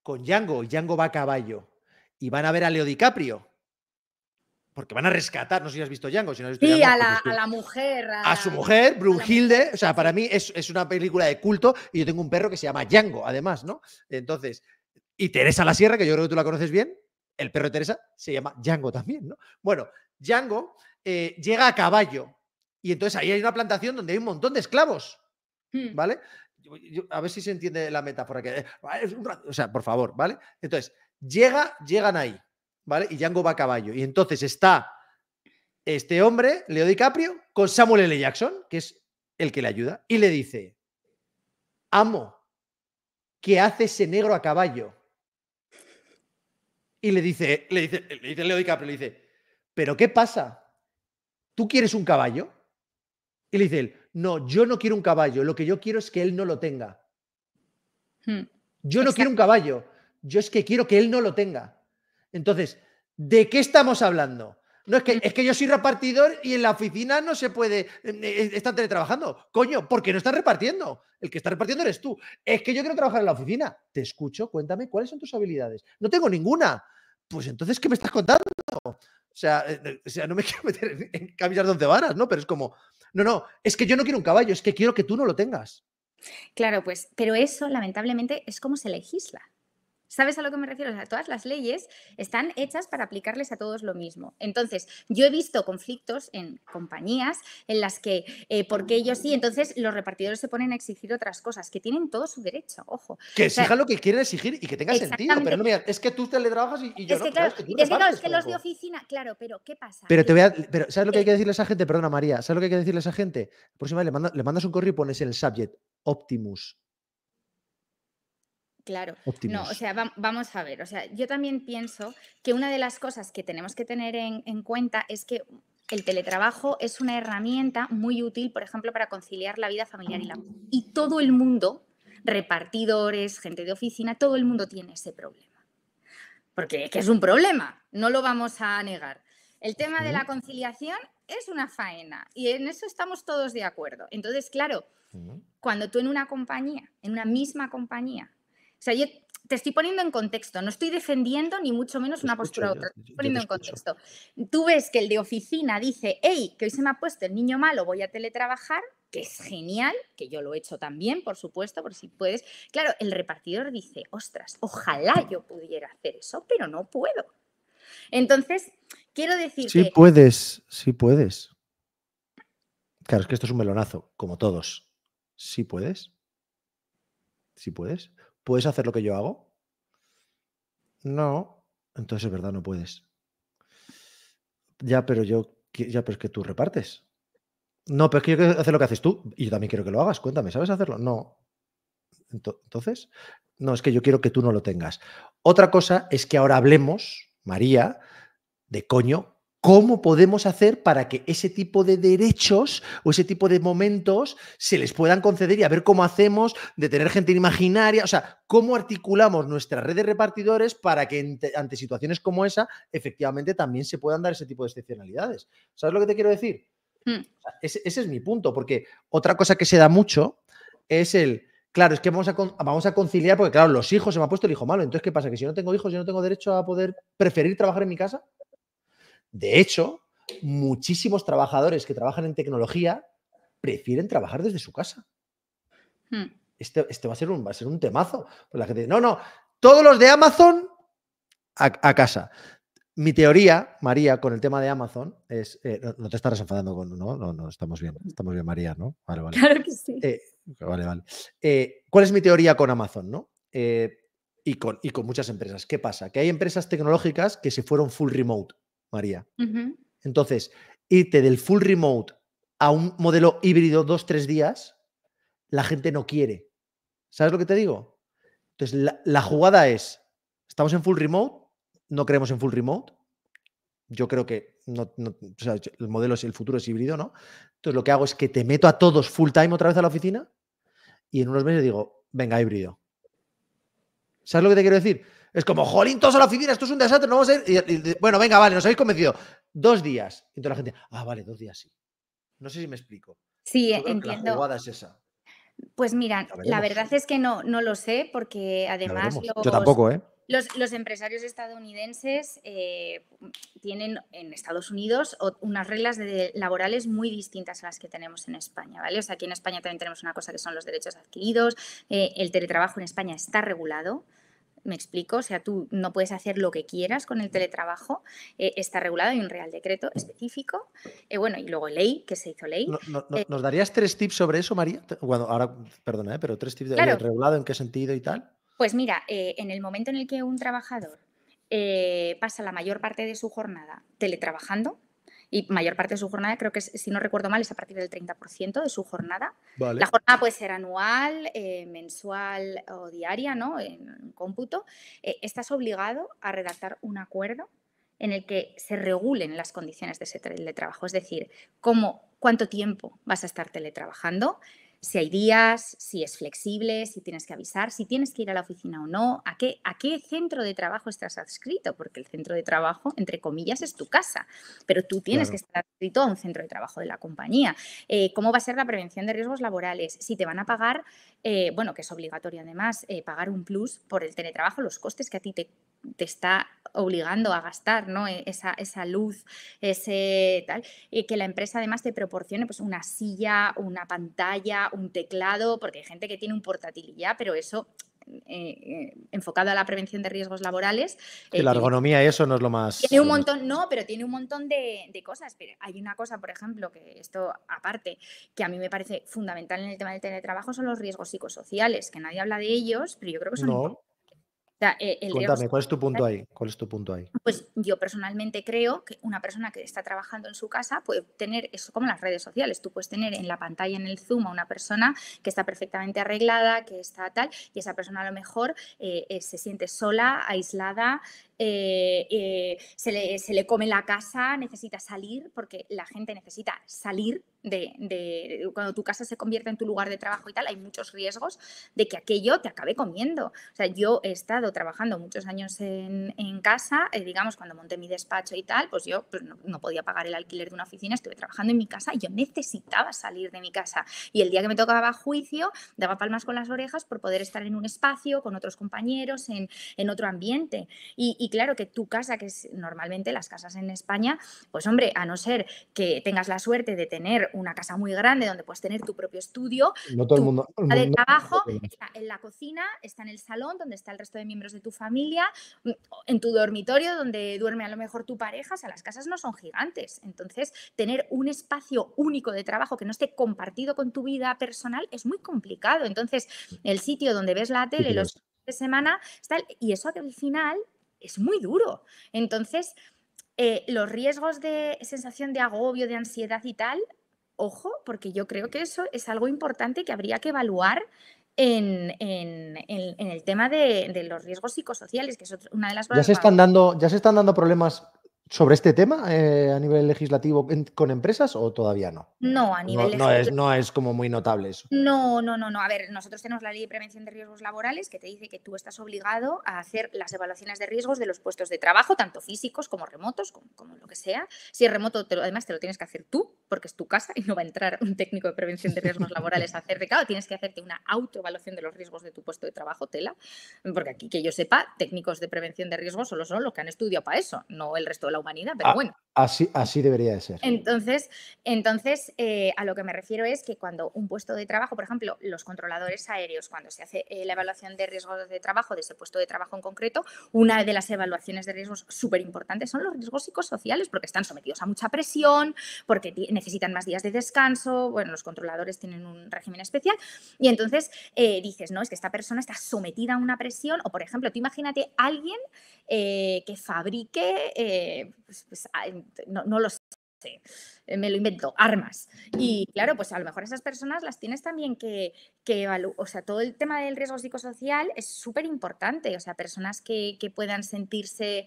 con Django. Django va a caballo. Y van a ver a Leo DiCaprio porque van a rescatar, no sé si has visto Django, si no has visto sí, a, la, mujer. A, su mujer, Brunhilde. O sea, para mí es, es, una película de culto y yo tengo un perro que se llama Django, además, ¿no? Entonces, y Teresa la Sierra, que yo creo que tú la conoces bien, el perro de Teresa se llama Django también, ¿no? Bueno, Django eh, llega a caballo y entonces ahí hay una plantación donde hay un montón de esclavos, hmm. ¿vale? a ver si se entiende la metáfora. Que, o sea, por favor, ¿vale? Entonces, llega, llegan ahí. ¿Vale? Y Django va a caballo. Y entonces está este hombre, Leo DiCaprio, con Samuel L. Jackson, que es el que le ayuda, y le dice, amo, ¿qué hace ese negro a caballo? Y le dice, le dice, le dice Leo DiCaprio, le dice, ¿pero qué pasa? ¿Tú quieres un caballo? Y le dice él, no, yo no quiero un caballo, lo que yo quiero es que él no lo tenga. Hmm. Yo no quiero un caballo, yo es que quiero que él no lo tenga. Entonces, ¿de qué estamos hablando? No es que, es que yo soy repartidor y en la oficina no se puede, eh, eh, están teletrabajando. Coño, porque no están repartiendo. El que está repartiendo eres tú. Es que yo quiero trabajar en la oficina. Te escucho, cuéntame, ¿cuáles son tus habilidades? No tengo ninguna. Pues entonces, ¿qué me estás contando? O sea, eh, o sea no me quiero meter en camisas de once varas, ¿no? Pero es como, no, no, es que yo no quiero un caballo, es que quiero que tú no lo tengas. Claro, pues, pero eso lamentablemente es como se legisla. ¿Sabes a lo que me refiero? O sea, todas las leyes están hechas para aplicarles a todos lo mismo. Entonces, yo he visto conflictos en compañías en las que, eh, porque ellos sí, entonces los repartidores se ponen a exigir otras cosas, que tienen todo su derecho, ojo. Que exijan lo que quieren exigir y que tenga sentido, pero no me es que tú teletrabajas y, y yo es no. Que, claro, es, que, es que los de oficina, claro, pero ¿qué pasa? Pero te voy a, pero ¿sabes lo que hay que decirle a esa gente? Perdona, María, ¿sabes lo que hay que decirle a esa gente? Próxima vez le, le mandas un correo y pones en el subject Optimus Claro, no, o sea, vamos a ver, o sea, yo también pienso que una de las cosas que tenemos que tener en, cuenta es que el teletrabajo es una herramienta muy útil, por ejemplo, para conciliar la vida familiar y la... Y todo el mundo, repartidores, gente de oficina, todo el mundo tiene ese problema. Porque es un problema, no lo vamos a negar. El tema de la conciliación es una faena y en eso estamos todos de acuerdo. Entonces, claro, cuando tú en una compañía, en una misma compañía, sea, yo te estoy poniendo en contexto, no estoy defendiendo ni mucho menos una postura u otra, te estoy poniendo en contexto. Tú ves que el de oficina dice, hey, que hoy se me ha puesto el niño malo, voy a teletrabajar, que es genial, que yo lo he hecho también, por supuesto, por si puedes. Claro, el repartidor dice, ostras, ojalá yo pudiera hacer eso, pero no puedo. Entonces, quiero decir sí puedes, sí puedes. Claro, es que esto es un melonazo, como todos. Sí puedes. Sí puedes. ¿Puedes hacer lo que yo hago? No. Entonces es verdad, no puedes. Ya, pero yo, ya, pero es que tú repartes. No, pero es que yo quiero hacer lo que haces tú y yo también quiero que lo hagas. Cuéntame, ¿sabes hacerlo? No. Entonces, no, es que yo quiero que tú no lo tengas. Otra cosa es que ahora hablemos, María, de coño, ¿Cómo podemos hacer para que ese tipo de derechos o ese tipo de momentos se les puedan conceder y a ver cómo hacemos de tener gente imaginaria? O sea, ¿cómo articulamos nuestra red de repartidores para que ante situaciones como esa efectivamente también se puedan dar ese tipo de excepcionalidades? ¿Sabes lo que te quiero decir? Hmm. ese, es mi punto, porque otra cosa que se da mucho es el, claro, es que vamos a, vamos a conciliar, porque claro, los hijos se me ha puesto el hijo malo, entonces ¿qué pasa? Que si no tengo hijos, yo no tengo derecho a poder preferir trabajar en mi casa. De hecho, muchísimos trabajadores que trabajan en tecnología prefieren trabajar desde su casa. Hmm. Este, este, va, a ser un, va a ser un temazo. Pues la gente no, no, todos los de Amazon a, casa. Mi teoría, María, con el tema de Amazon es. Eh, no, te estás enfadando con. No, no, no, estamos bien. Estamos bien, María, ¿no? Vale, vale. Claro que sí. Eh, vale, vale. Eh, ¿Cuál es mi teoría con Amazon, no? y con, y con muchas empresas. ¿Qué pasa? Que hay empresas tecnológicas que se fueron full remote, María. Entonces, irte del full remote a un modelo híbrido dos, tres días, la gente no quiere. ¿Sabes lo que te digo? Entonces, la, jugada es, estamos en full remote, no creemos en full remote. Yo creo que no, el modelo es el futuro es híbrido, ¿no? Entonces, lo que hago es que te meto a todos full time otra vez a la oficina y en unos meses digo, venga, híbrido. ¿Sabes lo que te quiero decir? Es como, jolín, todos a la oficina, esto es un desastre, no vamos a ir. bueno, venga, vale, nos habéis convencido. Dos días. Y toda la gente, ah, vale, dos días sí. No sé si me explico. Sí, entiendo. la jugada es esa. Pues mira, la, verdad es que no, no lo sé, porque además Yo tampoco, ¿eh? Los, empresarios estadounidenses eh, tienen en Estados Unidos unas reglas laborales muy distintas a las que tenemos en España, ¿vale? O sea, aquí en España también tenemos una cosa que son los derechos adquiridos, eh, el teletrabajo en España está regulado, me explico, o sea, tú no puedes hacer lo que quieras con el teletrabajo, eh, está regulado, hay un real decreto específico, eh, bueno, y luego ley, que se hizo ley. Eh ¿Nos darías tres tips sobre eso, María? Bueno, ahora, perdona, pero tres tips de regulado, en qué sentido y tal. Pues mira, en el momento en el que un trabajador pasa la mayor parte de su jornada teletrabajando, y mayor parte de su jornada, creo que si no recuerdo mal, es a partir del 30% de su jornada. La jornada puede ser anual, eh, mensual o diaria, ¿no? En cómputo. Eh, estás obligado a redactar un acuerdo en el que se regulen las condiciones de ese teletrabajo, es decir, cómo, cuánto tiempo vas a estar teletrabajando, si hay días, si es flexible, si tienes que avisar, si tienes que ir a la oficina o no, a qué, a qué centro de trabajo estás adscrito, porque el centro de trabajo, entre comillas, es tu casa, pero tú tienes que estar adscrito a un centro de trabajo de la compañía. Eh, ¿Cómo va a ser la prevención de riesgos laborales? Si te van a pagar, eh, bueno, que es obligatorio además, eh, pagar un plus por el teletrabajo, los costes que a ti te, te está obligando a gastar ¿no? E, esa, esa luz, ese tal, y que la empresa además te proporcione pues, una silla, una pantalla, un teclado, porque hay gente que tiene un portátil ya, pero eso eh, eh, enfocado a la prevención de riesgos laborales. Y la ergonomía, eso no es lo más. Tiene un montón, no, pero tiene un montón de, cosas. Pero hay una cosa, por ejemplo, que esto aparte, que a mí me parece fundamental en el tema del teletrabajo, son los riesgos psicosociales, que nadie habla de ellos, pero yo creo que son eh, Cuéntame, ¿cuál es tu punto ahí? ¿Cuál es tu punto ahí? Pues yo personalmente creo que una persona que está trabajando en su casa puede tener eso como las redes sociales. Tú puedes tener en la pantalla, en el Zoom, a una persona que está perfectamente arreglada, que está tal, y esa persona a lo mejor eh, eh, se siente sola, aislada, se, le, se le come la casa, necesita salir, porque la gente necesita salir de, cuando tu casa se convierte en tu lugar de trabajo y tal, hay muchos riesgos de que aquello te acabe comiendo. O sea, yo he estado trabajando muchos años en, casa, eh, digamos, cuando monté mi despacho y tal, pues yo pues no, podía pagar el alquiler de una oficina, estuve trabajando en mi casa y yo necesitaba salir de mi casa. Y el día que me tocaba juicio, daba palmas con las orejas por poder estar en un espacio, con otros compañeros, en, otro ambiente. Y claro que tu casa, que es normalmente las casas en España, pues hombre, a no ser que tengas la suerte de tener una casa muy grande donde puedes tener tu propio estudio. No todo el mundo. de trabajo está en la cocina, está en el salón donde está el resto de miembros de tu familia, mm, en tu dormitorio donde duerme a lo mejor tu pareja. O sea, las casas no son gigantes. Entonces, tener un espacio único de trabajo que no esté compartido con tu vida personal es muy complicado. Entonces, el sitio donde ves la tele los de semana está, y eso al final es muy duro. Entonces, eh, los riesgos de sensación de agobio, de ansiedad y tal, ojo, porque yo creo que eso es algo importante que habría que evaluar en, el tema de, los riesgos psicosociales, que es una de las cosas. Ya se están dando, ya se están dando problemas sobre este tema eh, a nivel legislativo con empresas o todavía no? No, a nivel no, es, no es como muy notable eso. No, no, no, no. A ver, nosotros tenemos la ley de prevención de riesgos laborales que te dice que tú estás obligado a hacer las evaluaciones de riesgos de los puestos de trabajo, tanto físicos como remotos, como, lo que sea. Si es remoto, además te lo tienes que hacer tú, porque es tu casa y no va a entrar un técnico de prevención de riesgos laborales a hacerte. Claro, tienes que hacerte una autoevaluación de los riesgos de tu puesto de trabajo, tela. Porque aquí, que yo sepa, técnicos de prevención de riesgos solo son los que han estudiado para eso, no el resto de la humanidad, pero bueno. Así, así debería de ser. Entonces, entonces eh, a lo que me refiero es que cuando un puesto de trabajo, por ejemplo, los controladores aéreos, cuando se hace eh, la evaluación de riesgos de trabajo de ese puesto de trabajo en concreto, una de las evaluaciones de riesgos súper importantes son los riesgos psicosociales, porque están sometidos a mucha presión, porque necesitan más días de descanso, bueno, los controladores tienen un régimen especial, y entonces eh, dices, no, es que esta persona está sometida a una presión, o por ejemplo, tú imagínate alguien que fabrique, pues, pues, no, no lo sé, me lo invento, armas. Y claro, pues a lo mejor esas personas las tienes también que, que evaluar. O sea, todo el tema del riesgo psicosocial es súper importante. O sea, personas que, puedan sentirse,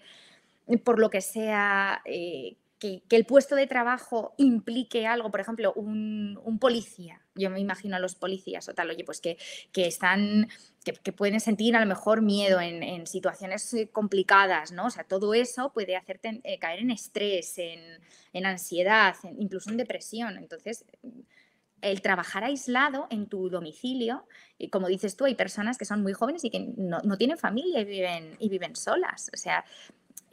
por lo que sea, eh, que, el puesto de trabajo implique algo, por ejemplo, un, policía, yo me imagino a los policías o tal, oye, pues que, están, que, pueden sentir a lo mejor miedo en, situaciones eh, complicadas, ¿no? O sea, todo eso puede hacerte eh, caer en estrés, en, ansiedad, incluso en depresión. Entonces, el trabajar aislado en tu domicilio, y como dices tú, hay personas que son muy jóvenes y que no, no tienen familia y viven, y viven solas. O sea,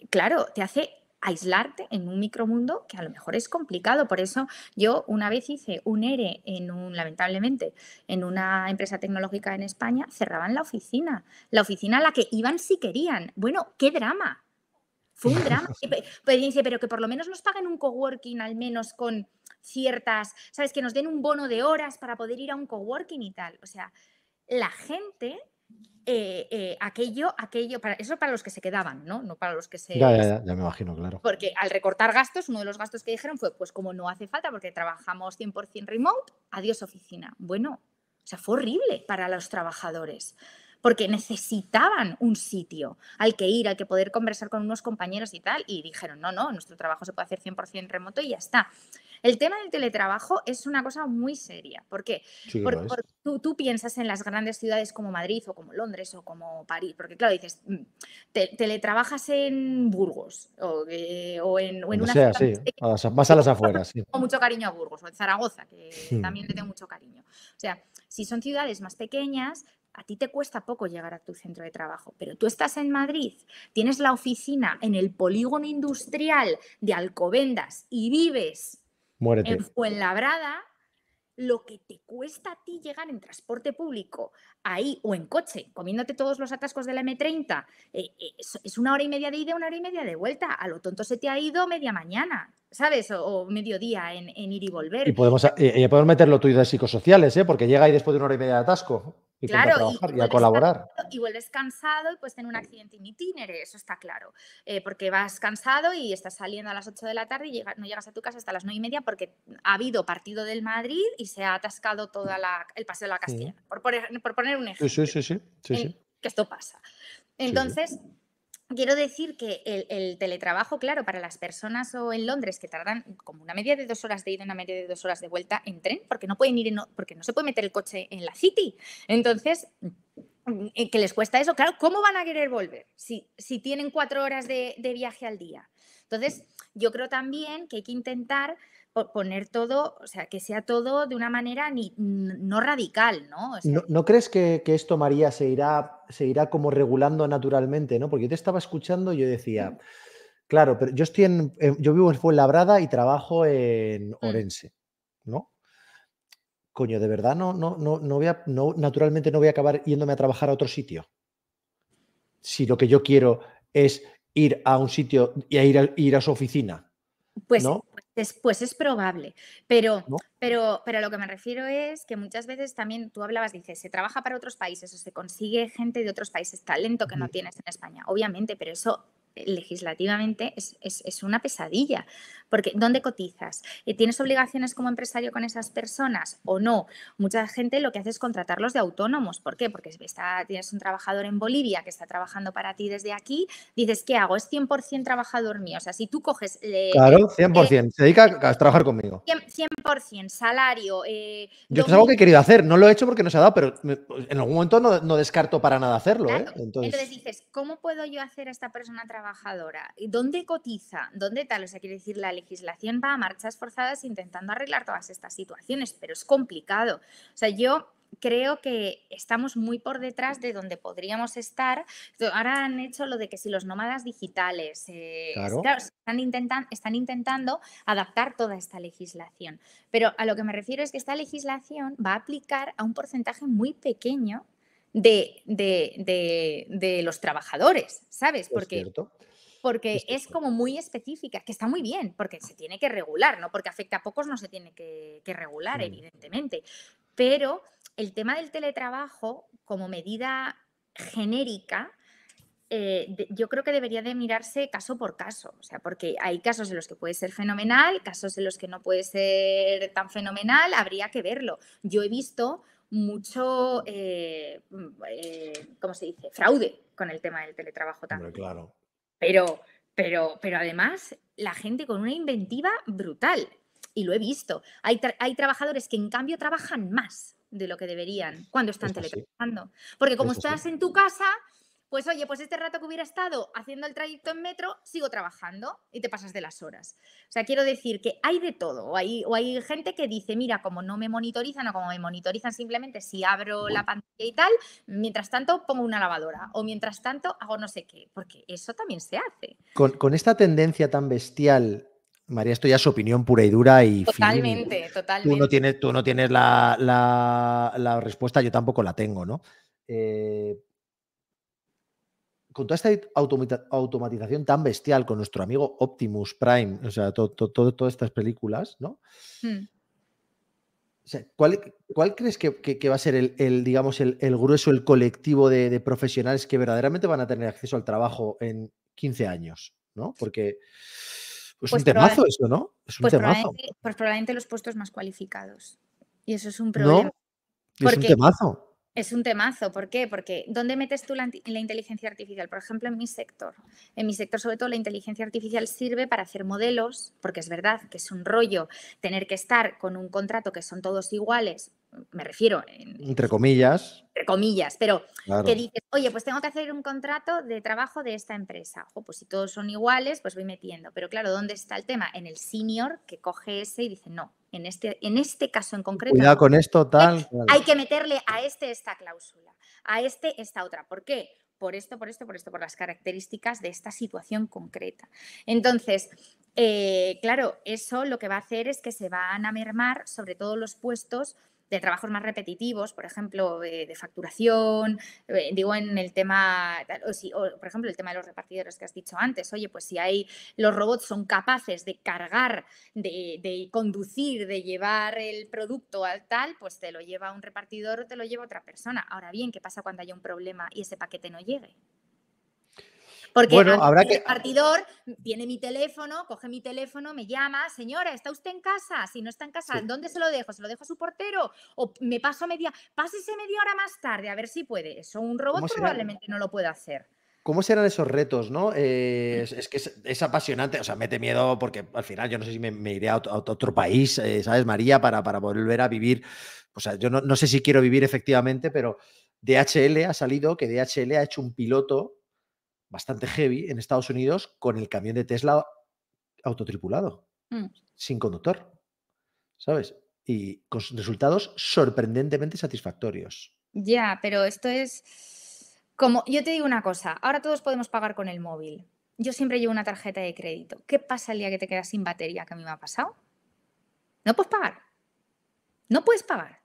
claro, te hace aislarte en un micromundo que a lo mejor es complicado. Por eso yo una vez hice un ERE en un, lamentablemente, en una empresa tecnológica en España, cerraban la oficina. La oficina a la que iban si querían. Bueno, qué drama. Fue un drama. Pues dice, pero que por lo menos nos paguen un coworking al menos con ciertas, ¿sabes? Que nos den un bono de horas para poder ir a un coworking y tal. O sea, la gente eh, eh, aquello, aquello, para, eso para los que se quedaban, ¿no? No para los que se... Ya, ya, ya, me imagino, claro. Porque al recortar gastos, uno de los gastos que dijeron fue, pues como no hace falta porque trabajamos 100% remote, adiós oficina. Bueno, o sea, fue horrible para los trabajadores porque necesitaban un sitio al que ir, al que poder conversar con unos compañeros y tal, y dijeron, no, no, nuestro trabajo se puede hacer 100% remoto y ya está. El tema del teletrabajo es una cosa muy seria. ¿Por qué? porque, tú, piensas en las grandes ciudades como Madrid o como Londres o como París, porque claro, dices, mm, teletrabajas en Burgos o, en, una ciudad sí, más a las afueras. Sí. Tengo mucho cariño a Burgos o en Zaragoza, que hmm. también le tengo mucho cariño. O sea, si son ciudades más pequeñas, a ti te cuesta poco llegar a tu centro de trabajo, pero tú estás en Madrid, tienes la oficina en el polígono industrial de Alcobendas y vives Muérete. En Fuenlabrada, lo que te cuesta a ti llegar en transporte público ahí o en coche, comiéndote todos los atascos de la M30, eh, eh, es, una hora y media de ida, una hora y media de vuelta. A lo tonto se te ha ido media mañana, ¿sabes? O, mediodía en, ir y volver. Y podemos, y, podemos meterlo tú de psicosociales, ¿eh? porque llega ahí después de una hora y media de atasco y claro, y, a colaborar. y vuelves cansado y puedes tener un accidente en itinere, eso está claro. Eh, porque vas cansado y estás saliendo a las 8 de la tarde y no llegas a tu casa hasta las 9 y media porque ha habido partido del Madrid y se ha atascado todo el paseo de la Castilla. Por, poner un ejemplo. Sí, sí, sí. sí, que esto pasa. Entonces. Quiero decir que el, teletrabajo, claro, para las personas o en Londres que tardan como una media de dos horas de ida y una media de dos horas de vuelta en tren, porque no pueden ir, porque no se puede meter el coche en la city. Entonces, mm, eh, que les cuesta eso, claro, ¿cómo van a querer volver si, si tienen cuatro horas de, de viaje al día? Entonces, yo creo también que hay que intentar poner todo, o sea, que sea todo de una manera ni, no radical, ¿no? ¿No, crees que, esto, María, se irá, se irá como regulando naturalmente, ¿no? Porque yo te estaba escuchando y yo decía, claro, pero yo estoy en, yo vivo en Fuenlabrada y trabajo en mm. Orense, ¿no? Coño, de verdad no, no, no, no voy a, no, naturalmente no voy a acabar yéndome a trabajar a otro sitio. Si lo que yo quiero es ir a un sitio y a ir ir a su oficina. Pues, ¿no? Pues es probable, pero, pero, pero lo que me refiero es que muchas veces también tú hablabas, dices, se trabaja para otros países o se consigue gente de otros países, talento que no tienes en España, obviamente, pero eso legislativamente es, una pesadilla, porque ¿dónde cotizas? Eh, ¿Tienes obligaciones como empresario con esas personas o no? Mucha gente lo que hace es contratarlos de autónomos. ¿Por qué? Porque está, tienes un trabajador en Bolivia que está trabajando para ti desde aquí, dices, ¿qué hago? Es 100% trabajador mío. O sea, si tú coges... Eh, claro, 100%. Eh, se dedica a trabajar conmigo. 100%, salario. Yo es algo que he querido hacer. No lo he hecho porque no se ha dado, pero en algún momento no, descarto para nada hacerlo. Entonces... Entonces dices, ¿cómo puedo yo hacer a esta persona trabajadora, ¿dónde cotiza? ¿Dónde tal? O sea, quiere decir, la legislación va a marchas forzadas intentando arreglar todas estas situaciones, pero es complicado. O sea, yo creo que estamos muy por detrás de donde podríamos estar. Ahora han hecho lo de que si los nómadas digitales, eh, están, están intentando adaptar toda esta legislación. Pero a lo que me refiero es que esta legislación va a aplicar a un porcentaje muy pequeño de, de, los trabajadores, ¿sabes? Porque, porque es, como muy específica, que está muy bien, porque se tiene que regular, ¿no? Porque afecta a pocos, no se tiene que, regular, mm. evidentemente. Pero el tema del teletrabajo como medida genérica, eh, yo creo que debería de mirarse caso por caso, o sea, porque hay casos en los que puede ser fenomenal, casos en los que no puede ser tan fenomenal, habría que verlo. Yo he visto mucho, eh, mm, eh, ¿cómo se dice?, fraude con el tema del teletrabajo también. claro. Pero, pero, pero además, la gente con una inventiva brutal, y lo he visto. Hay, hay trabajadores que en cambio trabajan más de lo que deberían cuando están teletrabajando. Porque como estás en tu casa, pues oye, pues este rato que hubiera estado haciendo el trayecto en metro, sigo trabajando y te pasas de las horas. O sea, quiero decir que hay de todo. O hay, o hay gente que dice, mira, como no me monitorizan o como me monitorizan simplemente si abro la pantalla y tal, mientras tanto pongo una lavadora o mientras tanto hago no sé qué, porque eso también se hace. Con, con esta tendencia tan bestial María, esto ya es opinión pura y dura y Totalmente, totalmente. Tú no tienes, tú no tienes la, respuesta, yo tampoco la tengo, ¿no? Eh, con toda esta automatización tan bestial con nuestro amigo Optimus Prime, o sea, todas estas películas, ¿no? Hmm. ¿cuál, crees que, va a ser el, digamos, el, grueso, el colectivo de, de, profesionales que verdaderamente van a tener acceso al trabajo en 15 años? ¿no? Porque pues, pues, un temazo eso, ¿no? Es un pues temazo. pues probablemente los puestos más cualificados. Y eso es un problema. No, es un temazo. Es un temazo, ¿por qué? Porque ¿dónde metes tú la, inteligencia artificial? Por ejemplo, en mi sector. En mi sector, sobre todo, la inteligencia artificial sirve para hacer modelos, porque es verdad que es un rollo tener que estar con un contrato que son todos iguales, me refiero. entre comillas. Entre comillas, pero que dices, oye, pues tengo que hacer un contrato de trabajo de esta empresa. O pues si todos son iguales, pues voy metiendo. Pero claro, ¿dónde está el tema? En el senior que coge ese y dice, no, en este, en este caso en concreto. Cuidado con esto, tal. Hay que meterle a este esta cláusula, a este esta otra. ¿Por qué? Por esto, por esto, por esto, por las características de esta situación concreta. Entonces, eh, claro, eso lo que va a hacer es que se van a mermar sobre todo los puestos de trabajos más repetitivos, por ejemplo, de, facturación, eh, digo en el tema, o, por ejemplo, el tema de los repartidores que has dicho antes, oye, pues si hay, los robots son capaces de cargar, de, conducir, de llevar el producto al tal, pues te lo lleva un repartidor o te lo lleva otra persona. Ahora bien, ¿qué pasa cuando haya un problema y ese paquete no llegue? Porque el repartidor tiene mi teléfono, coge mi teléfono, me llama, señora, ¿está usted en casa? Si no está en casa, ¿dónde se lo dejo? ¿Se lo dejo a su portero? ¿O me paso media, pásese media hora más tarde a ver si puede? Eso un robot probablemente no lo puede hacer. ¿Cómo serán esos retos, no? Eh, es, que es, apasionante, o sea, mete miedo porque al final yo no sé si me, iré a otro, país, eh, ¿sabes, María? Para, para, volver a vivir. O sea, yo no, no sé si quiero vivir efectivamente, pero DHL ha salido que DHL ha hecho un piloto bastante heavy en Estados Unidos con el camión de Tesla autotripulado, mm. sin conductor, ¿sabes? Y con resultados sorprendentemente satisfactorios. Ya, pero esto es como, yo te digo una cosa, ahora todos podemos pagar con el móvil. Yo siempre llevo una tarjeta de crédito. ¿Qué pasa el día que te quedas sin batería, que a mí me ha pasado? No puedes pagar. No puedes pagar.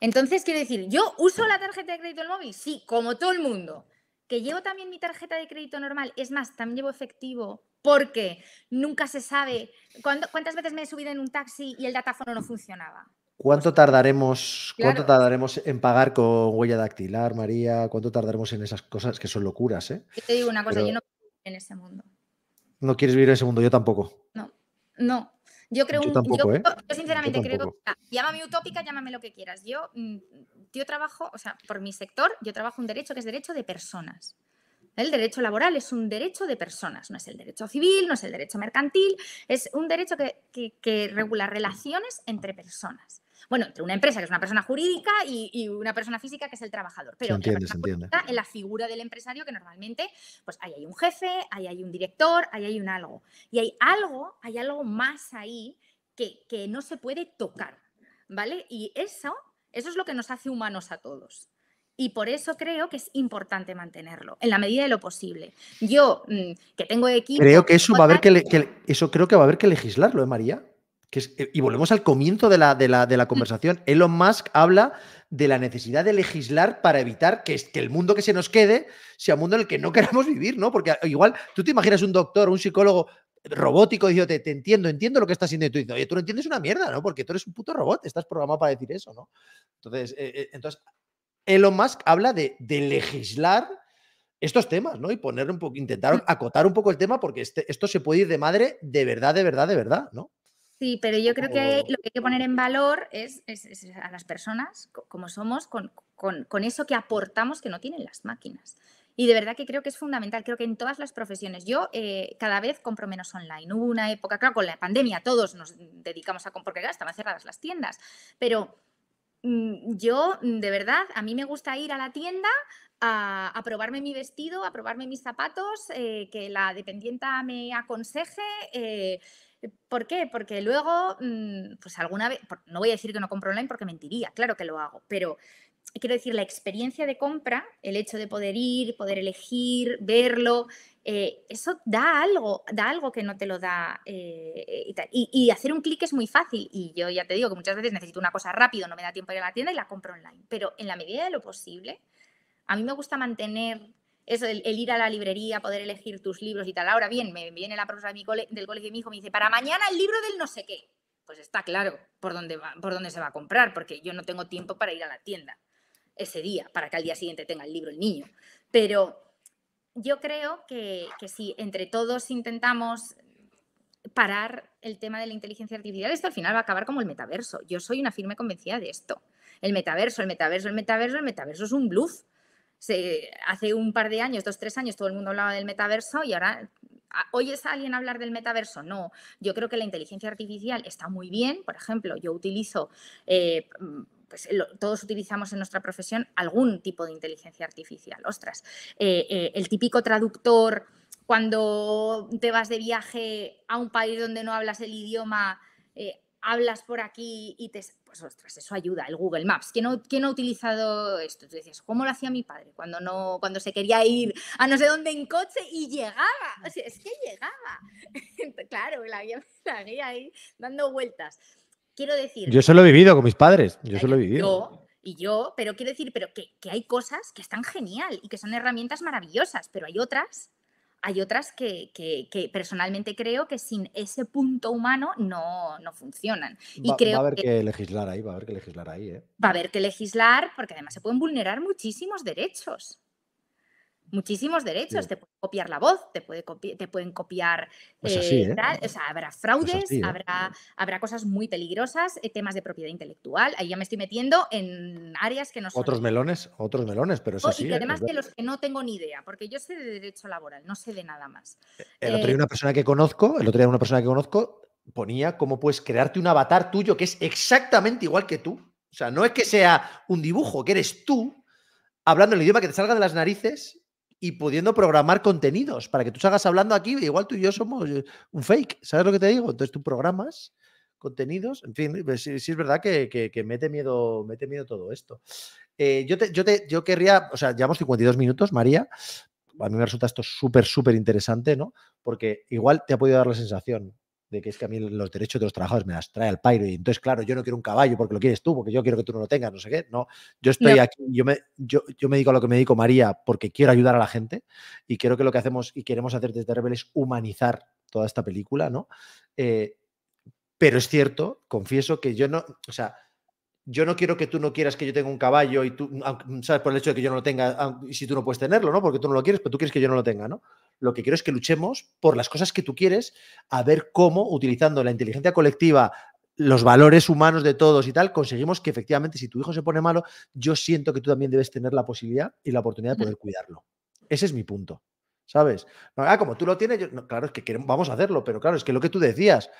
Entonces, quiero decir, ¿yo uso la tarjeta de crédito del móvil? Sí, como todo el mundo que llevo también mi tarjeta de crédito normal, es más, también llevo efectivo, porque nunca se sabe cuántas veces me he subido en un taxi y el datáfono no funcionaba. ¿Cuánto tardaremos, ¿Cuánto tardaremos en pagar con huella dactilar, María? ¿Cuánto tardaremos en esas cosas que son locuras? ¿eh? Yo te digo una cosa, yo no quiero vivir en ese mundo. No quieres vivir en ese mundo, yo tampoco. No, no. Yo creo, yo, ¿eh? yo, sinceramente creo, llámame utópica, llámame lo que quieras. Yo, mm, yo trabajo, o sea, por mi sector, yo trabajo un derecho que es derecho de personas. El derecho laboral es un derecho de personas, no es el derecho civil, no es el derecho mercantil, es un derecho que, que regula relaciones entre personas bueno, entre una empresa que es una persona jurídica y, una persona física que es el trabajador. Pero en la figura del empresario que normalmente, pues ahí hay un jefe, ahí hay un director, ahí hay un algo. Y hay algo, hay algo más ahí que, que no se puede tocar, ¿vale? Y eso Eso es lo que nos hace humanos a todos. Y por eso creo que es importante mantenerlo, en la medida de lo posible. Yo, mm, que tengo equipo... Creo que eso va a haber que, eso creo que va a haber que legislarlo, ¿eh, María? Que eh, y volvemos al comienzo de la, de la, de la mm. conversación. Elon Musk habla de la necesidad de legislar para evitar que, que, el mundo que se nos quede sea un mundo en el que no queramos vivir, ¿no? Porque igual tú te imaginas un doctor, un psicólogo robótico diciendo, te, entiendo, entiendo lo que estás haciendo y tú dices, oye, tú no entiendes una mierda, ¿no? Porque tú eres un puto robot, estás programado para decir eso, ¿no? Entonces, eh, entonces Elon Musk habla de, legislar estos temas, ¿no? Y poner un poco, intentar mm. acotar un poco el tema porque este, esto se puede ir de madre de verdad, de verdad, de verdad, ¿no? Sí, pero yo creo que lo que hay que poner en valor es, a las personas como somos, con, eso que aportamos que no tienen las máquinas. Y de verdad que creo que es fundamental, creo que en todas las profesiones. Yo eh, cada vez compro menos online. Hubo una época, claro, con la pandemia todos nos dedicamos a comprar, porque estaban cerradas las tiendas, pero Mm, yo, mm, de verdad, a mí me gusta ir a la tienda a, probarme mi vestido, a probarme mis zapatos, eh, que la dependienta me aconseje. Eh, ¿Por qué? Porque luego, mm, pues alguna vez, no voy a decir que no compro online porque mentiría, claro que lo hago, pero quiero decir, la experiencia de compra, el hecho de poder ir, poder elegir, verlo, eh, eso da algo, da algo que no te lo da. Eh, y, hacer un clic es muy fácil. Y yo ya te digo que muchas veces necesito una cosa rápido, no me da tiempo ir a la tienda y la compro online. Pero en la medida de lo posible, a mí me gusta mantener eso, el, ir a la librería, poder elegir tus libros y tal. Ahora bien, me viene la profesora del colegio de mi hijo me dice, para mañana el libro del no sé qué. Pues está claro por dónde, va, por dónde se va a comprar, porque yo no tengo tiempo para ir a la tienda ese día, para que al día siguiente tenga el libro el niño. Pero yo creo que, si entre todos intentamos parar el tema de la inteligencia artificial, esto al final va a acabar como el metaverso. Yo soy una firme convencida de esto. El metaverso, el metaverso, el metaverso, el metaverso es un bluff. Hace un par de años, dos, tres años, todo el mundo hablaba del metaverso y ahora ¿Oyes a alguien hablar del metaverso? No. Yo creo que la inteligencia artificial está muy bien. Por ejemplo, yo utilizo eh, pues, todos utilizamos en nuestra profesión algún tipo de inteligencia artificial. Ostras, eh, eh, el típico traductor cuando te vas de viaje a un país donde no hablas el idioma, hablas por aquí y te... Pues ostras, eso ayuda, el Google Maps. ¿Quién no, quién ha utilizado esto? Tú decías, ¿cómo lo hacía mi padre cuando, no, cuando se quería ir a no sé dónde en coche y llegaba? O sea, es que llegaba. claro, la la guía ahí dando vueltas. Quiero decir. Yo se lo he vivido con mis padres. Yo se lo he vivido. y yo, pero quiero decir, pero que, hay cosas que están genial y que son herramientas maravillosas, pero hay otras, hay otras que, personalmente creo que sin ese punto humano no, funcionan. Y va, creo va a haber que, legislar ahí, va a haber que legislar ahí. ¿eh? Va a haber que legislar porque además se pueden vulnerar muchísimos derechos muchísimos derechos. Te pueden copiar la voz, te, puede te pueden copiar. Pues eh, o sea, habrá fraudes, ¿eh? habrá, habrá cosas muy peligrosas, eh, temas de propiedad intelectual. Ahí ya me estoy metiendo en áreas que no son. Otros melones, otros melones, pero eso sí. Y además de los que no tengo ni idea, porque yo sé de derecho laboral, no sé de nada más. El otro día una persona que conozco, el otro día una persona que conozco ponía cómo puedes crearte un avatar tuyo que es exactamente igual que tú. O sea, no es que sea un dibujo, que eres tú hablando el idioma que te salga de las narices y pudiendo programar contenidos para que tú salgas hablando aquí, igual tú y yo somos eh, un fake, ¿sabes lo que te digo? Entonces tú programas contenidos, en fin, pues sí, es verdad que, mete, miedo, mete miedo todo esto. Eh, yo, te, yo, te, yo querría, o sea, llevamos 52 minutos, María, a mí me resulta esto súper, súper interesante, ¿no? Porque igual te ha podido dar la sensación, de que es que a mí los derechos de los trabajadores me las trae al pairo y entonces, claro, yo no quiero un caballo porque lo quieres tú, porque yo quiero que tú no lo tengas, no sé qué. No, yo estoy aquí, yo me, yo, yo me dedico a lo que me dedico María porque quiero ayudar a la gente y creo que lo que hacemos y queremos hacer desde Rebel es humanizar toda esta película, ¿no? Eh, pero es cierto, confieso que yo no, o sea, yo no quiero que tú no quieras que yo tenga un caballo y tú, ¿sabes? Por el hecho de que yo no lo tenga, y si tú no puedes tenerlo, ¿no? Porque tú no lo quieres, pero tú quieres que yo no lo tenga, ¿no? Lo que quiero es que luchemos por las cosas que tú quieres, a ver cómo, utilizando la inteligencia colectiva, los valores humanos de todos y tal, conseguimos que efectivamente si tu hijo se pone malo, yo siento que tú también debes tener la posibilidad y la oportunidad de poder cuidarlo. Ese es mi punto, ¿sabes? Ah, como tú lo tienes, claro, es que vamos a hacerlo, pero claro, es que lo que tú decías,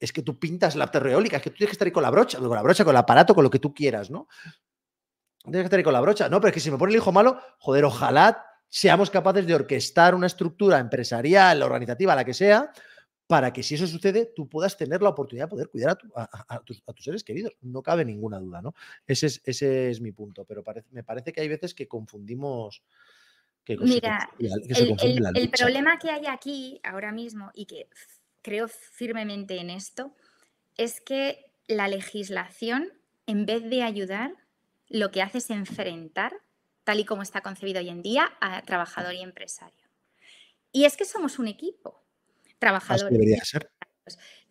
es que tú pintas la terreólica, es que tú tienes que estar ahí con la brocha, con la brocha, con el aparato, con lo que tú quieras, ¿no? Tienes que estar ahí con la brocha. No, pero es que si me pone el hijo malo, joder, ojalá seamos capaces de orquestar una estructura empresarial, organizativa, la que sea, para que si eso sucede, tú puedas tener la oportunidad de poder cuidar a, tus, seres queridos. No cabe ninguna duda, ¿no? Ese es, ese es mi punto, pero me parece que hay veces que confundimos... Que Mira, el, el problema que hay aquí ahora mismo y que creo firmemente en esto es que la legislación, en vez de ayudar, lo que hace es enfrentar, tal y como está concebido hoy en día, a trabajador y empresario. Y es que somos un equipo. Trabajadores. Debería ser.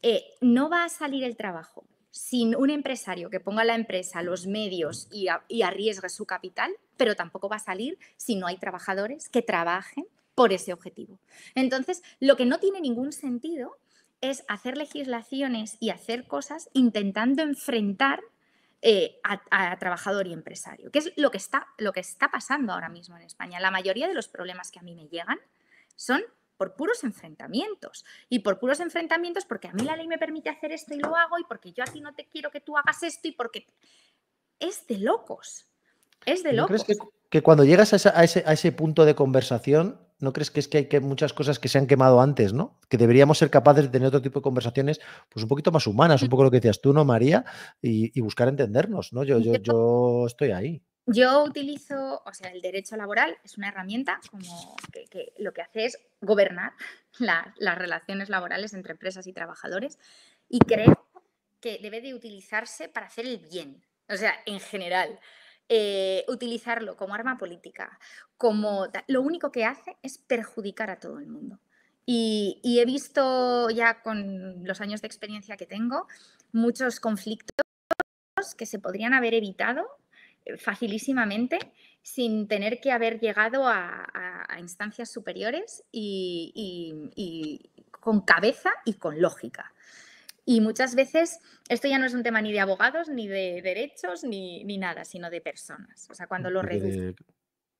Eh, no va a salir el trabajo sin un empresario que ponga la empresa, los medios y, y, arriesgue su capital, pero tampoco va a salir si no hay trabajadores que trabajen por ese objetivo. Entonces, lo que no tiene ningún sentido es hacer legislaciones y hacer cosas intentando enfrentar eh, a, trabajador y empresario, que es lo que, está, lo que está pasando ahora mismo en España. La mayoría de los problemas que a mí me llegan son por puros enfrentamientos. Y por puros enfrentamientos porque a mí la ley me permite hacer esto y lo hago y porque yo a ti no te quiero que tú hagas esto y porque es de locos. Es de locos. ¿Crees que, cuando llegas a, ese, a ese punto de conversación ¿no crees que es que hay que muchas cosas que se han quemado antes, ¿no? Que deberíamos ser capaces de tener otro tipo de conversaciones, pues un poquito más humanas, un poco lo que decías tú, ¿no, María? Y, buscar entendernos, ¿no? Yo, yo, yo estoy ahí. Yo utilizo, o sea, el derecho laboral es una herramienta como que, lo que hace es gobernar las relaciones laborales entre empresas y trabajadores y creo que debe de utilizarse para hacer el bien, o sea, en general. Eh, utilizarlo como arma política, como lo único que hace es perjudicar a todo el mundo. Y, he visto ya con los años de experiencia que tengo muchos conflictos que se podrían haber evitado eh, facilísimamente sin tener que haber llegado a, instancias superiores y, con cabeza y con lógica. Y muchas veces esto ya no es un tema ni de abogados, ni de derechos, ni, nada, sino de personas. O sea, cuando lo reduces.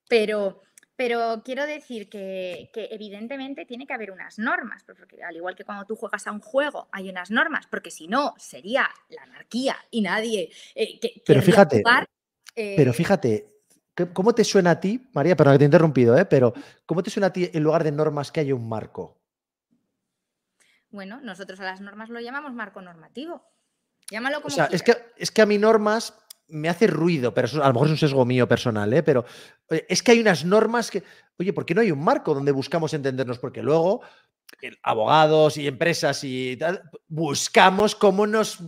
Pero, pero quiero decir que, evidentemente tiene que haber unas normas, porque al igual que cuando tú juegas a un juego hay unas normas, porque si no sería la anarquía y nadie eh, pero fíjate, pero eh, fíjate, ¿cómo te suena a ti, María? Perdón que te he interrumpido, ¿eh? pero ¿cómo te suena a ti en lugar de normas que haya un marco? Bueno, nosotros a las normas lo llamamos marco normativo. Llámalo como. O sea, es que, es que a mí normas me hace ruido, pero a lo mejor es un sesgo mío personal, ¿eh? pero es que hay unas normas que, oye, ¿por qué no hay un marco donde buscamos entendernos? Porque luego abogados y empresas y tal, buscamos cómo nos,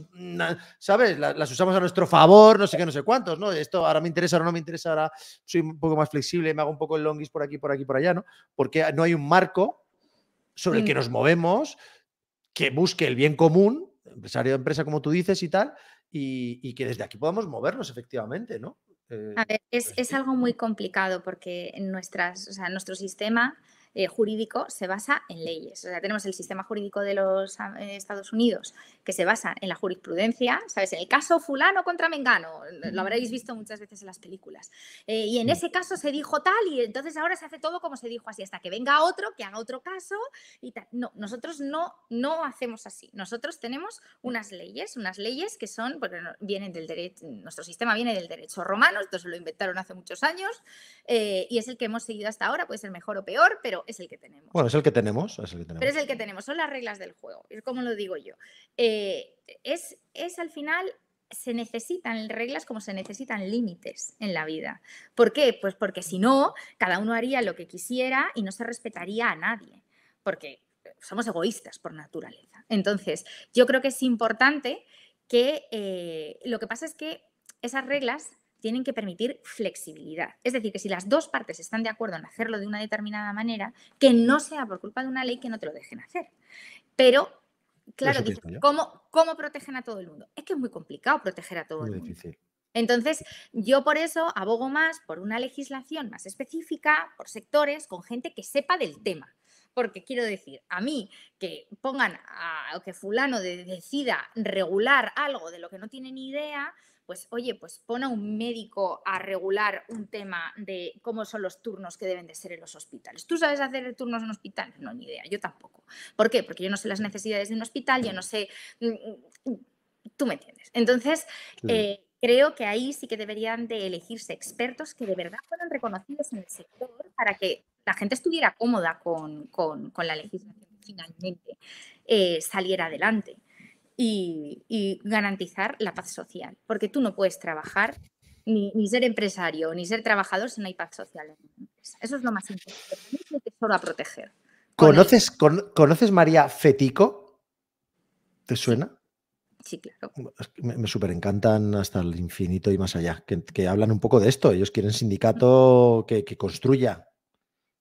¿sabes? Las, usamos a nuestro favor, no sé qué, no sé cuántos, ¿no? Esto ahora me interesa, ahora no me interesa, ahora soy un poco más flexible, me hago un poco el longis por aquí, por aquí, por allá, ¿no? Porque no hay un marco sobre el que nos movemos, que busque el bien común, empresario de empresa, como tú dices, y tal, y, que desde aquí podamos movernos efectivamente, ¿no? Eh, a ver, es, pues es, algo muy complicado porque en nuestras, o sea, nuestro sistema eh, jurídico se basa en leyes. O sea, tenemos el sistema jurídico de los eh, Estados Unidos que se basa en la jurisprudencia, ¿sabes? En el caso fulano contra mengano, lo habréis visto muchas veces en las películas. Eh, y en ese caso se dijo tal y entonces ahora se hace todo como se dijo así, hasta que venga otro, que haga otro caso y tal. No, nosotros no, no hacemos así. Nosotros tenemos unas leyes, unas leyes que son, porque vienen del derecho, nuestro sistema viene del derecho romano, esto se lo inventaron hace muchos años y es el que hemos seguido hasta ahora, puede ser mejor o peor, pero es el que tenemos. Bueno, es el que tenemos, es el que tenemos. Pero es el que tenemos, son las reglas del juego, es como lo digo yo. Eh, es, es al final se necesitan reglas como se necesitan límites en la vida. ¿Por qué? Pues porque si no, cada uno haría lo que quisiera y no se respetaría a nadie, porque somos egoístas por naturaleza. Entonces, yo creo que es importante que eh, lo que pasa es que esas reglas tienen que permitir flexibilidad. Es decir, que si las dos partes están de acuerdo en hacerlo de una determinada manera, que no sea por culpa de una ley que no te lo dejen hacer. Pero, claro, ¿cómo, ¿cómo, protegen a todo el mundo? Es que es muy complicado proteger a todo el mundo. Difícil. Entonces, yo por eso abogo más por una legislación más específica, por sectores, con gente que sepa del tema. Porque quiero decir, a mí que pongan a, que fulano decida regular algo de lo que no tiene ni idea, pues oye, pues pon a un médico a regular un tema de cómo son los turnos que deben de ser en los hospitales. ¿Tú sabes hacer turnos en hospitales? No, ni idea, yo tampoco. ¿Por qué? Porque yo no sé las necesidades de un hospital, yo no sé, mm, mm, tú me entiendes. Entonces, eh, creo que ahí sí que deberían de elegirse expertos que de verdad fueran reconocidos en el sector para que la gente estuviera cómoda con, con la legislación finalmente. eh, saliera adelante y, garantizar la paz social. Porque tú no puedes trabajar ni, ser empresario ni ser trabajador si no hay paz social. Eso es lo más importante. Es el tesoro a proteger. ¿Conoces, ¿Conoces María Fetico? ¿Te suena? Sí, claro. Me, me súper encantan hasta el infinito y más allá, que, hablan un poco de esto. Ellos quieren sindicato que, que, construya.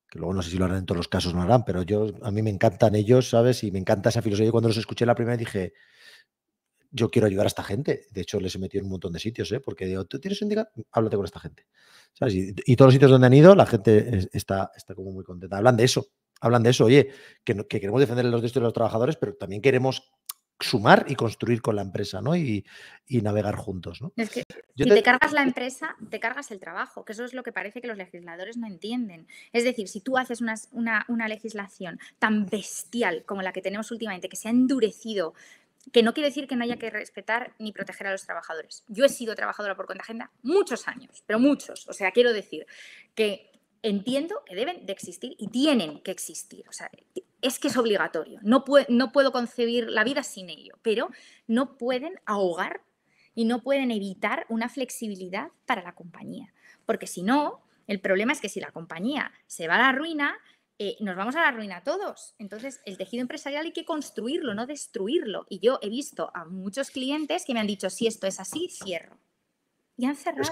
Que luego no sé si lo harán en todos los casos, no harán, pero yo a mí me encantan ellos, ¿sabes? Y me encanta esa filosofía. Cuando los escuché la primera dije, yo quiero ayudar a esta gente. De hecho, les he metido en un montón de sitios, ¿eh? porque digo, ¿tú tienes sindicato? Háblate con esta gente. Y, todos los sitios donde han ido, la gente está, está como muy contenta. Hablan de eso, hablan de eso, oye, que, queremos defender los derechos de los trabajadores, pero también queremos sumar y construir con la empresa, ¿no? Y, navegar juntos, ¿no? Es que si te... cargas la empresa, te cargas el trabajo, que eso es lo que parece que los legisladores no entienden. Es decir, si tú haces una, una legislación tan bestial como la que tenemos últimamente, que se ha endurecido que no quiere decir que no haya que respetar ni proteger a los trabajadores. Yo he sido trabajadora por cuenta agenda muchos años, pero muchos. O sea, quiero decir que entiendo que deben de existir y tienen que existir. O sea, es que es obligatorio. No, no puedo concebir la vida sin ello, pero no pueden ahogar y no pueden evitar una flexibilidad para la compañía. Porque si no, el problema es que si la compañía se va a la ruina, eh, nos vamos a la ruina todos. Entonces, el tejido empresarial hay que construirlo, no destruirlo. Y yo he visto a muchos clientes que me han dicho, si esto es así, cierro. Y han cerrado.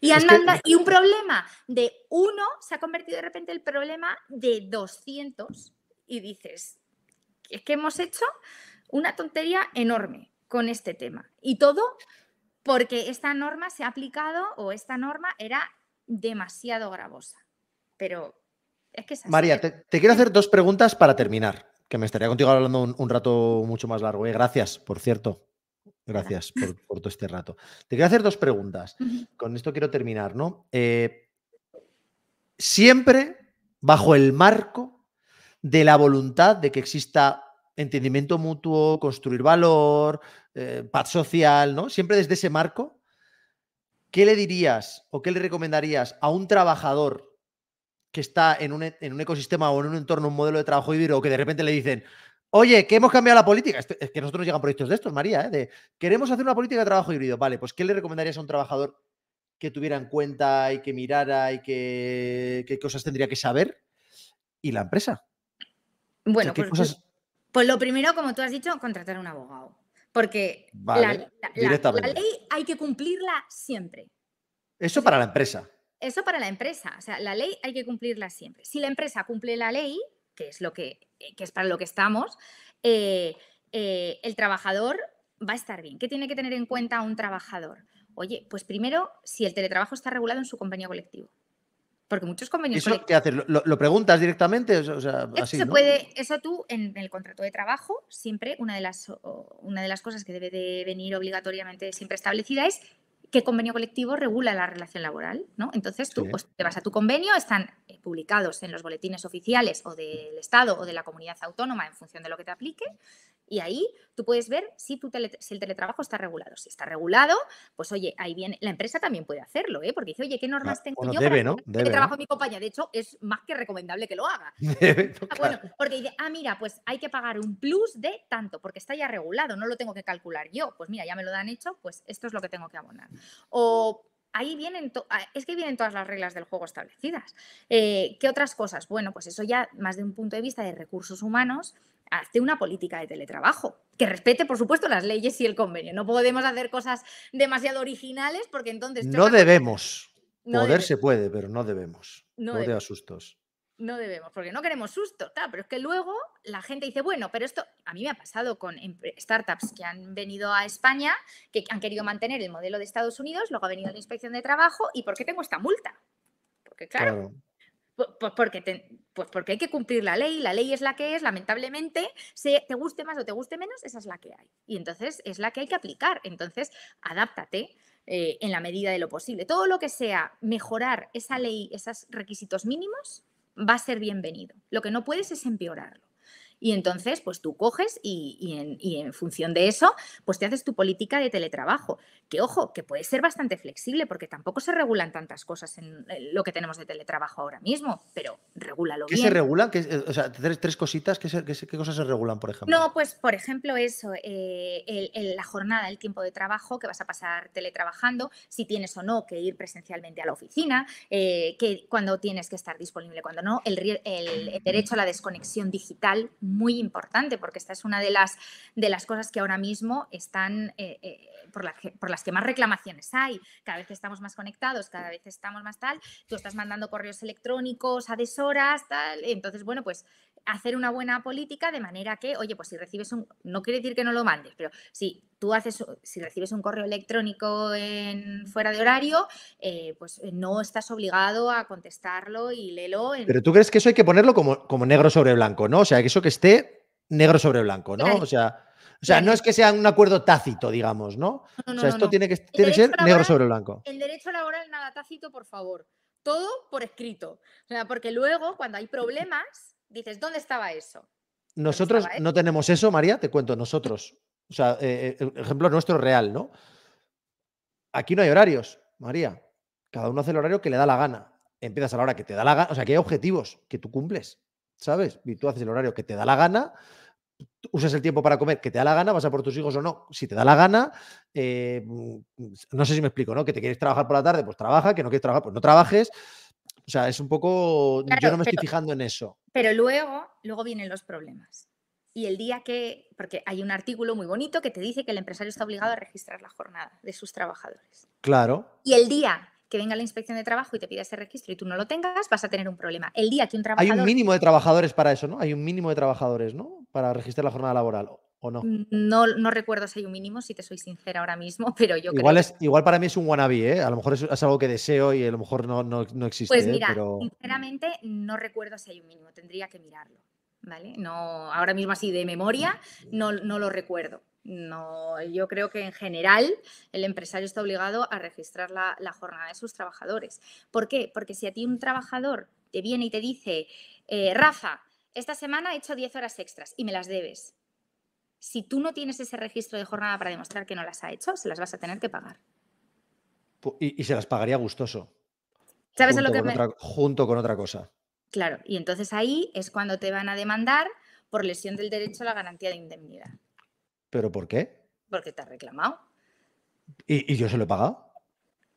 y, han y un problema de uno se ha convertido de repente el problema de 200. Y dices, es que hemos hecho una tontería enorme con este tema. Y todo porque esta norma se ha aplicado o esta norma era demasiado gravosa. Pero María, te, quiero hacer dos preguntas para terminar, que me estaría contigo hablando un, rato mucho más largo. ¿eh? Gracias, por cierto. Gracias por, todo este rato. Te quiero hacer dos preguntas. Con esto quiero terminar, ¿no? Eh, siempre bajo el marco de la voluntad de que exista entendimiento mutuo, construir valor, eh, paz social, ¿no? Siempre desde ese marco, ¿qué le dirías o qué le recomendarías a un trabajador que está en un, e, en un, ecosistema o en un entorno, un modelo de trabajo híbrido, o que de repente le dicen, oye, que hemos cambiado la política. es que nosotros nos llegan proyectos de estos, María, ¿eh? de queremos hacer una política de trabajo híbrido. Vale, pues ¿qué le recomendarías a un trabajador que tuviera en cuenta y que mirara y que qué cosas tendría que saber? Y la empresa. Bueno, pues, pues, lo primero, como tú has dicho, contratar a un abogado. Porque la, ley hay que cumplirla siempre. Eso para la empresa. Eso para la empresa, o sea, la ley hay que cumplirla siempre. Si la empresa cumple la ley, que es, lo que, eh, es para lo que estamos, eh, eh, el trabajador va a estar bien. ¿Qué tiene que tener en cuenta un trabajador? Oye, pues primero, si el teletrabajo está regulado en su convenio colectivo. Porque muchos convenios. ¿Eso qué haces? ¿Lo, preguntas directamente? O sea, eso, se puede, eso tú, en, el contrato de trabajo, siempre una de, las, una de las cosas que debe de venir obligatoriamente siempre establecida es qué convenio colectivo regula la relación laboral, ¿no? Entonces tú pues, te vas a tu convenio, están eh, publicados en los boletines oficiales o del Estado o de la comunidad autónoma en función de lo que te aplique, y ahí tú puedes ver si, tu si el teletrabajo está regulado. Si está regulado, pues oye, ahí viene, la empresa también puede hacerlo, ¿eh? porque dice, oye, ¿qué normas ah, tengo yo debe, ¿no? debe, trabajo mi compañía? De hecho, es más que recomendable que lo haga. Ah, bueno, porque dice, ah, mira, pues hay que pagar un plus de tanto, porque está ya regulado, no lo tengo que calcular yo. Pues mira, ya me lo dan hecho, pues esto es lo que tengo que abonar. O ahí vienen, ah, es que vienen todas las reglas del juego establecidas. Eh, ¿Qué otras cosas? Bueno, pues eso ya más de un punto de vista de recursos humanos, hace una política de teletrabajo que respete, por supuesto, las leyes y el convenio. No podemos hacer cosas demasiado originales porque entonces... No debemos. Poder se puede, pero no debemos. No, te asustos. No debemos, porque no queremos susto, pero es que luego la gente dice, bueno, pero esto a mí me ha pasado con startups que han venido a España, que han querido mantener el modelo de Estados Unidos, luego ha venido la inspección de trabajo, ¿y por qué tengo esta multa? Porque claro, Pues, porque pues porque hay que cumplir la ley, la ley es la que es, lamentablemente, se, te guste más o te guste menos, esa es la que hay. Y entonces es la que hay que aplicar. Entonces, adáptate. Eh, en la medida de lo posible. Todo lo que sea mejorar esa ley, esos requisitos mínimos, va a ser bienvenido. Lo que no puedes es empeorarlo. Y entonces, pues tú coges y, en, función de eso, pues te haces tu política de teletrabajo. Que ojo, que puede ser bastante flexible porque tampoco se regulan tantas cosas en lo que tenemos de teletrabajo ahora mismo, pero regúlalo ¿Qué se regula? ¿Qué, o sea, tres, cositas, ¿qué, ¿qué, cosas se regulan, por ejemplo? No, pues por ejemplo eso, eh, la jornada, el tiempo de trabajo que vas a pasar teletrabajando, si tienes o no que ir presencialmente a la oficina, eh, que cuando tienes que estar disponible, cuando no, el, el derecho a la desconexión digital muy importante, porque esta es una de las, de las cosas que ahora mismo están, eh, eh, por, por, las que más reclamaciones hay. Cada vez estamos más conectados, cada vez estamos más tal, tú estás mandando correos electrónicos a deshoras, tal, entonces, bueno, pues hacer una buena política de manera que, oye, pues si recibes un, no quiere decir que no lo mandes, pero si tú haces, si recibes un correo electrónico en, fuera de horario, eh, pues no estás obligado a contestarlo y léelo. Pero tú crees que eso hay que ponerlo como, como negro sobre blanco, ¿no? O sea, que eso que esté negro sobre blanco, ¿no? O sea, o sea, no es que sea un acuerdo tácito, digamos, ¿no? o sea, esto tiene que, tiene que ser negro sobre blanco. El derecho laboral nada tácito, por favor. Todo por escrito. O sea, porque luego, cuando hay problemas, dices, ¿dónde estaba eso? Nosotros no tenemos eso, María, te cuento, nosotros. O sea, eh, eh, el ejemplo nuestro real, ¿no? Aquí no hay horarios, María. Cada uno hace el horario que le da la gana. Empiezas a la hora que te da la gana. O sea, que hay objetivos que tú cumples, ¿sabes? Y tú haces el horario que te da la gana, usas el tiempo para comer que te da la gana, vas a por tus hijos o no. Si te da la gana, eh, mm, no sé si me explico, ¿no? Que te quieres trabajar por la tarde, pues trabaja, que no quieres trabajar, pues no trabajes. O sea, es un poco. yo no me estoy fijando en eso. Pero luego, luego vienen los problemas. Y el día que. Porque hay un artículo muy bonito que te dice que el empresario está obligado a registrar la jornada de sus trabajadores. Claro. Y el día que venga la inspección de trabajo y te pida ese registro y tú no lo tengas, vas a tener un problema. El día que un trabajador. Hay un mínimo de trabajadores para eso, ¿no? Hay un mínimo de trabajadores, ¿no? Para registrar la jornada laboral. ¿O no? no? No recuerdo si hay un mínimo, si te soy sincera ahora mismo, pero yo igual creo. Es, igual para mí es un wannabe, ¿eh? A lo mejor es, algo que deseo y a lo mejor no, no, existe. Pues ¿eh? mira, pero... sinceramente no recuerdo si hay un mínimo, tendría que mirarlo. ¿Vale? No, ahora mismo así de memoria no, no lo recuerdo. No, yo creo que en general el empresario está obligado a registrar la, la, jornada de sus trabajadores. ¿Por qué? Porque si a ti un trabajador te viene y te dice, eh, Rafa, esta semana he hecho 10 horas extras y me las debes, si tú no tienes ese registro de jornada para demostrar que no las ha hecho, se las vas a tener que pagar. Y, se las pagaría gustoso. ¿Sabes lo que me... Junto con otra cosa. Claro, y entonces ahí es cuando te van a demandar por lesión del derecho a la garantía de indemnidad. ¿Pero por qué? Porque te ha reclamado. ¿Y, yo se lo he pagado?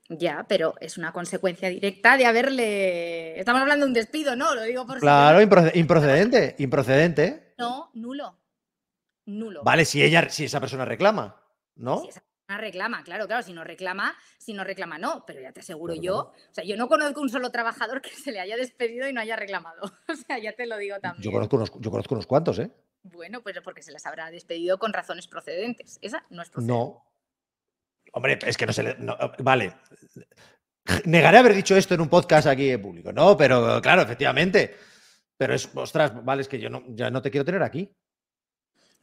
Ya, pero es una consecuencia directa de haberle. Estamos hablando de un despido, ¿no? Lo digo por Claro, improcedente, improcedente. No, nulo nulo. Vale, si ella, si esa persona reclama, ¿no? Si esa persona reclama, claro, claro, si no reclama, si no reclama, no, pero ya te aseguro yo, o sea, yo no conozco un solo trabajador que se le haya despedido y no haya reclamado. O sea, ya te lo digo también. Yo conozco unos, yo conozco unos cuantos, ¿eh? Bueno, pues porque se les habrá despedido con razones procedentes. Esa no es procedente. No. Hombre, es que no se le. vale. Negaré haber dicho esto en un podcast aquí en público. No, pero claro, efectivamente. Pero es, ostras, vale, es que yo no, ya no te quiero tener aquí.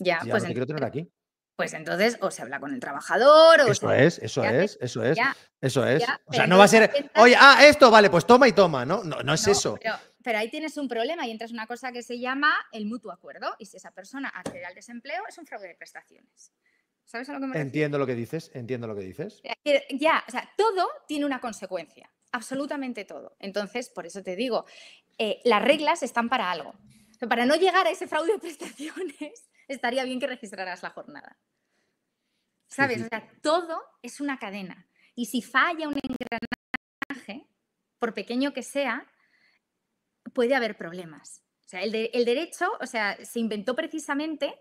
Ya, pues, quiero tener aquí. pues entonces o se habla con el trabajador o Eso es, eso es, eso es, eso es. o sea, no va a ser, oye, ah, esto, vale, pues toma y toma, ¿no? No, no es eso. Pero, ahí tienes un problema y entras una cosa que se llama el mutuo acuerdo y si esa persona accede al desempleo es un fraude de prestaciones. ¿Sabes a lo que me refiero? Entiendo lo que dices, entiendo lo que dices. Ya, o sea, todo tiene una consecuencia, absolutamente todo. Entonces, por eso te digo, eh, las reglas están para algo. Para no llegar a ese fraude de prestaciones, estaría bien que registraras la jornada. ¿Sabes? O sea, todo es una cadena. Y si falla un engranaje, por pequeño que sea, puede haber problemas. O sea, el, derecho, o sea, se inventó precisamente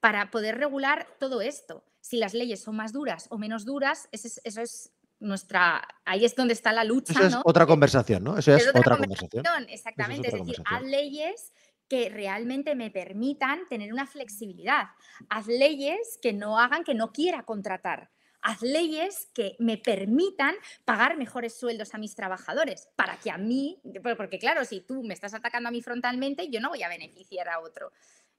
para poder regular todo esto. Si las leyes son más duras o menos duras, eso es, nuestra. Ahí es donde está la lucha. Eso es otra conversación, ¿no? Eso es, otra, conversación. Exactamente. Es, decir, haz leyes que realmente me permitan tener una flexibilidad. Haz leyes que no hagan que no quiera contratar. Haz leyes que me permitan pagar mejores sueldos a mis trabajadores para que a mí, porque claro, si tú me estás atacando a mí frontalmente, yo no voy a beneficiar a otro.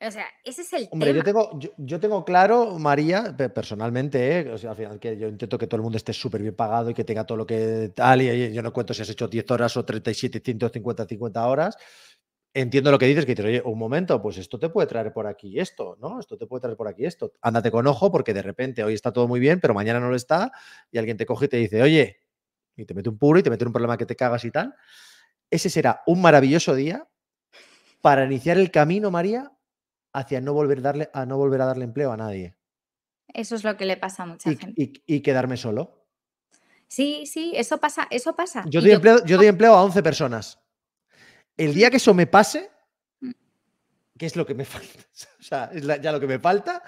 O sea, ese es el Hombre, Yo tengo, yo, tengo claro, María, personalmente, ¿eh? al final que yo intento que todo el mundo esté súper bien pagado y que tenga todo lo que tal, y yo no cuento si has hecho 10 horas o 37, 150, 50 horas, entiendo lo que dices, que dices, oye, un momento, pues esto te puede traer por aquí esto, ¿no? Esto te puede traer por aquí esto. Ándate con ojo porque de repente hoy está todo muy bien, pero mañana no lo está y alguien te coge y te dice, oye, y te mete un puro y te mete un problema que te cagas y tal. Ese será un maravilloso día para iniciar el camino, María, hacia no volver, darle, a no volver a darle empleo a nadie. Eso es lo que le pasa a mucha gente. Y, quedarme solo. Sí, sí, eso pasa, eso pasa. Yo doy, empleo, yo doy empleo a 11 personas. El día que eso me pase, mm. ¿qué es lo que me falta? O sea, es ya lo que me falta,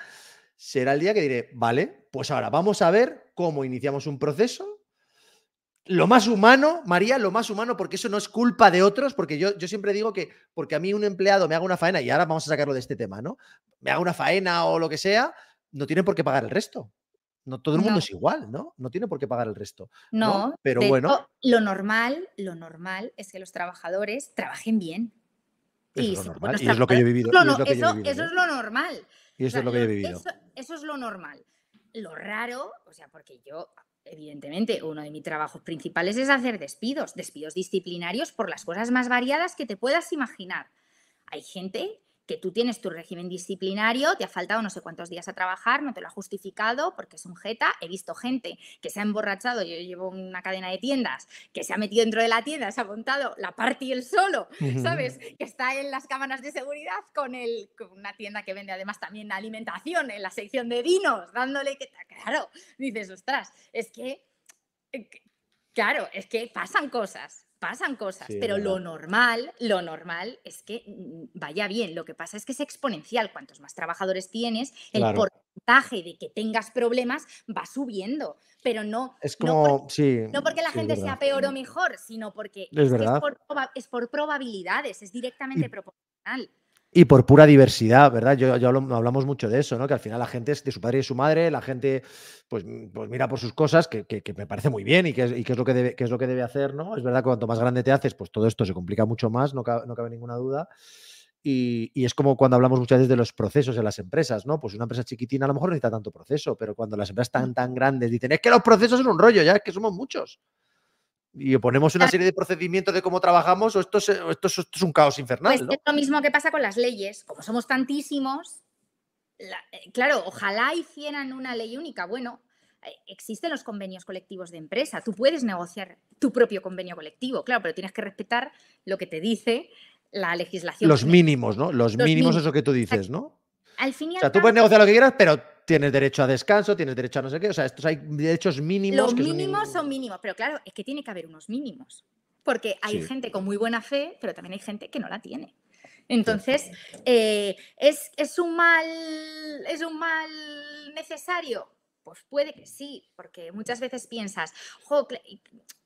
será el día que diré, vale, pues ahora vamos a ver cómo iniciamos un proceso. Lo más humano, María, lo más humano, porque eso no es culpa de otros, porque yo, yo siempre digo que porque a mí un empleado me haga una faena, y ahora vamos a sacarlo de este tema, ¿no? Me haga una faena o lo que sea, no tiene por qué pagar el resto. No todo el mundo es igual, ¿no? No tiene por qué pagar el resto. No, pero bueno. lo normal, lo normal es que los trabajadores trabajen bien. y es lo normal. Y es lo que yo he vivido. eso, es lo normal. Y eso es lo que yo he vivido. Eso, es lo normal. Lo raro, o sea, porque yo, evidentemente, uno de mis trabajos principales es hacer despidos, despidos disciplinarios por las cosas más variadas que te puedas imaginar. Hay gente que tú tienes tu régimen disciplinario, te ha faltado no sé cuántos días a trabajar, no te lo ha justificado porque es un jeta. He visto gente que se ha emborrachado, yo llevo una cadena de tiendas, que se ha metido dentro de la tienda, se ha montado la party el solo, ¿sabes? Que está en las cámaras de seguridad con, el, con una tienda que vende además también alimentación en la sección de vinos, dándole que, claro, dices, ostras, es que, eh, claro, es que pasan cosas pasan cosas, pero lo normal, lo normal es que mm, vaya bien. Lo que pasa es que es exponencial. Cuantos más trabajadores tienes, el porcentaje de que tengas problemas va subiendo. Pero no, es como, no, porque la gente sea peor o mejor, sino porque es, por, probabilidades, es directamente proporcional. Y por pura diversidad, ¿verdad? Yo, hablamos mucho de eso, ¿no? Que al final la gente es de su padre y de su madre, la gente pues, pues mira por sus cosas, que, me parece muy bien y que, es, lo que debe, es lo que debe hacer, ¿no? Es verdad que cuanto más grande te haces, pues todo esto se complica mucho más, no cabe, ninguna duda. Y, es como cuando hablamos muchas veces de los procesos en las empresas, ¿no? Pues una empresa chiquitina a lo mejor no necesita tanto proceso, pero cuando las empresas tan, tan grandes dicen, es que los procesos son un rollo, ya es que somos muchos y ponemos una serie de procedimientos de cómo trabajamos, o esto es, esto es, un caos infernal. Pues es lo mismo que pasa con las leyes. Como somos tantísimos, eh, claro, ojalá hicieran una ley única. Bueno, eh, existen los convenios colectivos de empresa. Tú puedes negociar tu propio convenio colectivo, claro, pero tienes que respetar lo que te dice la legislación. Los mínimos, ¿no? Los, mínimos, es lo que tú dices, ¿no? Al fin o sea, tú puedes negociar lo que quieras, pero tienes derecho a descanso, tienes derecho a no sé qué. O sea, estos hay derechos mínimos. Los mínimos son, mínimos, pero claro, es que tiene que haber unos mínimos. Porque hay gente con muy buena fe, pero también hay gente que no la tiene. Entonces, eh, ¿es, ¿es, un mal, ¿es un mal necesario? Pues puede que sí, porque muchas veces piensas,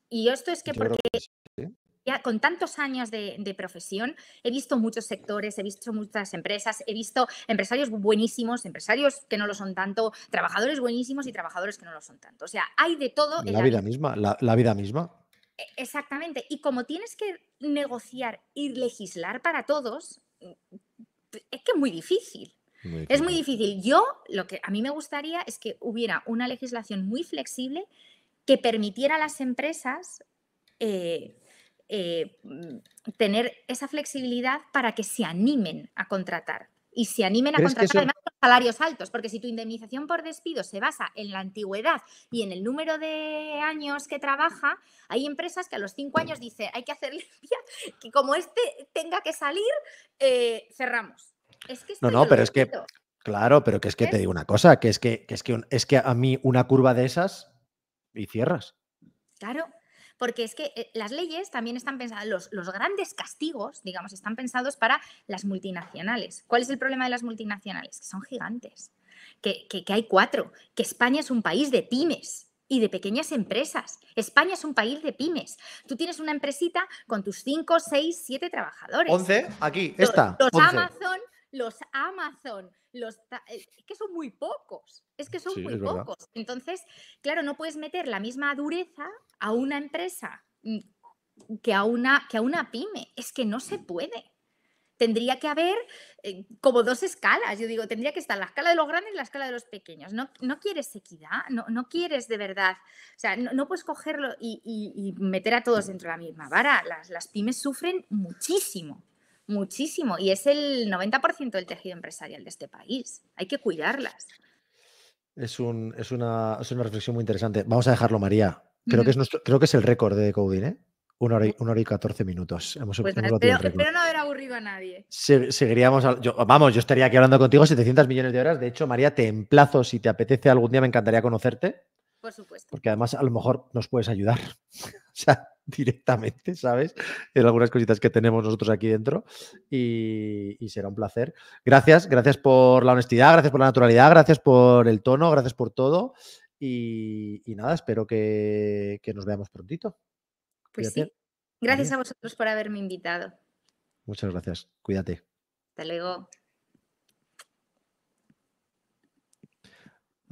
y esto es que porque ya con tantos años de, profesión, he visto muchos sectores, he visto muchas empresas, he visto empresarios buenísimos, empresarios que no lo son tanto, trabajadores buenísimos y trabajadores que no lo son tanto. O sea, hay de todo. La, vida, misma, la, vida misma. E, exactamente. Y como tienes que negociar y legislar para todos, es que es muy difícil. Es muy difícil. Yo, lo que a mí me gustaría es que hubiera una legislación muy flexible que permitiera a las empresas eh, eh, mm, tener esa flexibilidad para que se animen a contratar y se animen a contratar además con salarios altos, porque si tu indemnización por despido se basa en la antigüedad y en el número de años que trabaja, hay empresas que a los cinco años dice hay que hacer limpia, que como este tenga que salir, eh, cerramos. Es que no, no, pero es que, claro, pero que es que te digo una cosa, que es que, que es que, es que a mí una curva de esas y cierras. Claro, porque es que eh, las leyes también están pensadas, los, los, grandes castigos, digamos, están pensados para las multinacionales. ¿Cuál es el problema de las multinacionales? Que son gigantes, que, hay cuatro, que España es un país de pymes y de pequeñas empresas. España es un país de pymes. Tú tienes una empresita con tus cinco, seis, siete trabajadores. 11, aquí, esta. Los, Amazon, los Amazon, los... Eh, es que son muy pocos, es que son muy pocos. Entonces, claro, no puedes meter la misma dureza a una empresa mm, que a una, que a una pyme, es que no se puede. Tendría que haber eh, como dos escalas, yo digo, tendría que estar la escala de los grandes y la escala de los pequeños. No, no quieres equidad, no, no, quieres de verdad, o sea, no, puedes cogerlo y, meter a todos dentro de la misma vara. Las, las pymes sufren muchísimo muchísimo y es el 90% del tejido empresarial de este país. Hay que cuidarlas. Es, un, es, una, es una reflexión muy interesante. Vamos a dejarlo, María. Creo, que, es nuestro, creo que es el récord de Decoding, ¿eh? Una hora, y, una hora y 14 minutos. Hemos, pues hemos espero, no haber aburrido a nadie. seguiríamos. vamos, yo estaría aquí hablando contigo 700 millones de horas. De hecho, María, te emplazo si te apetece algún día, me encantaría conocerte. Por supuesto. Porque además a lo mejor nos puedes ayudar. o sea, directamente, ¿sabes? En algunas cositas que tenemos nosotros aquí dentro. Y, será un placer. Gracias, gracias por la honestidad, gracias por la naturalidad, gracias por el tono, gracias por todo. Y, nada, espero que, nos veamos prontito. Pues sí. Gracias a vosotros por haberme invitado. Muchas gracias. Cuídate. Hasta luego.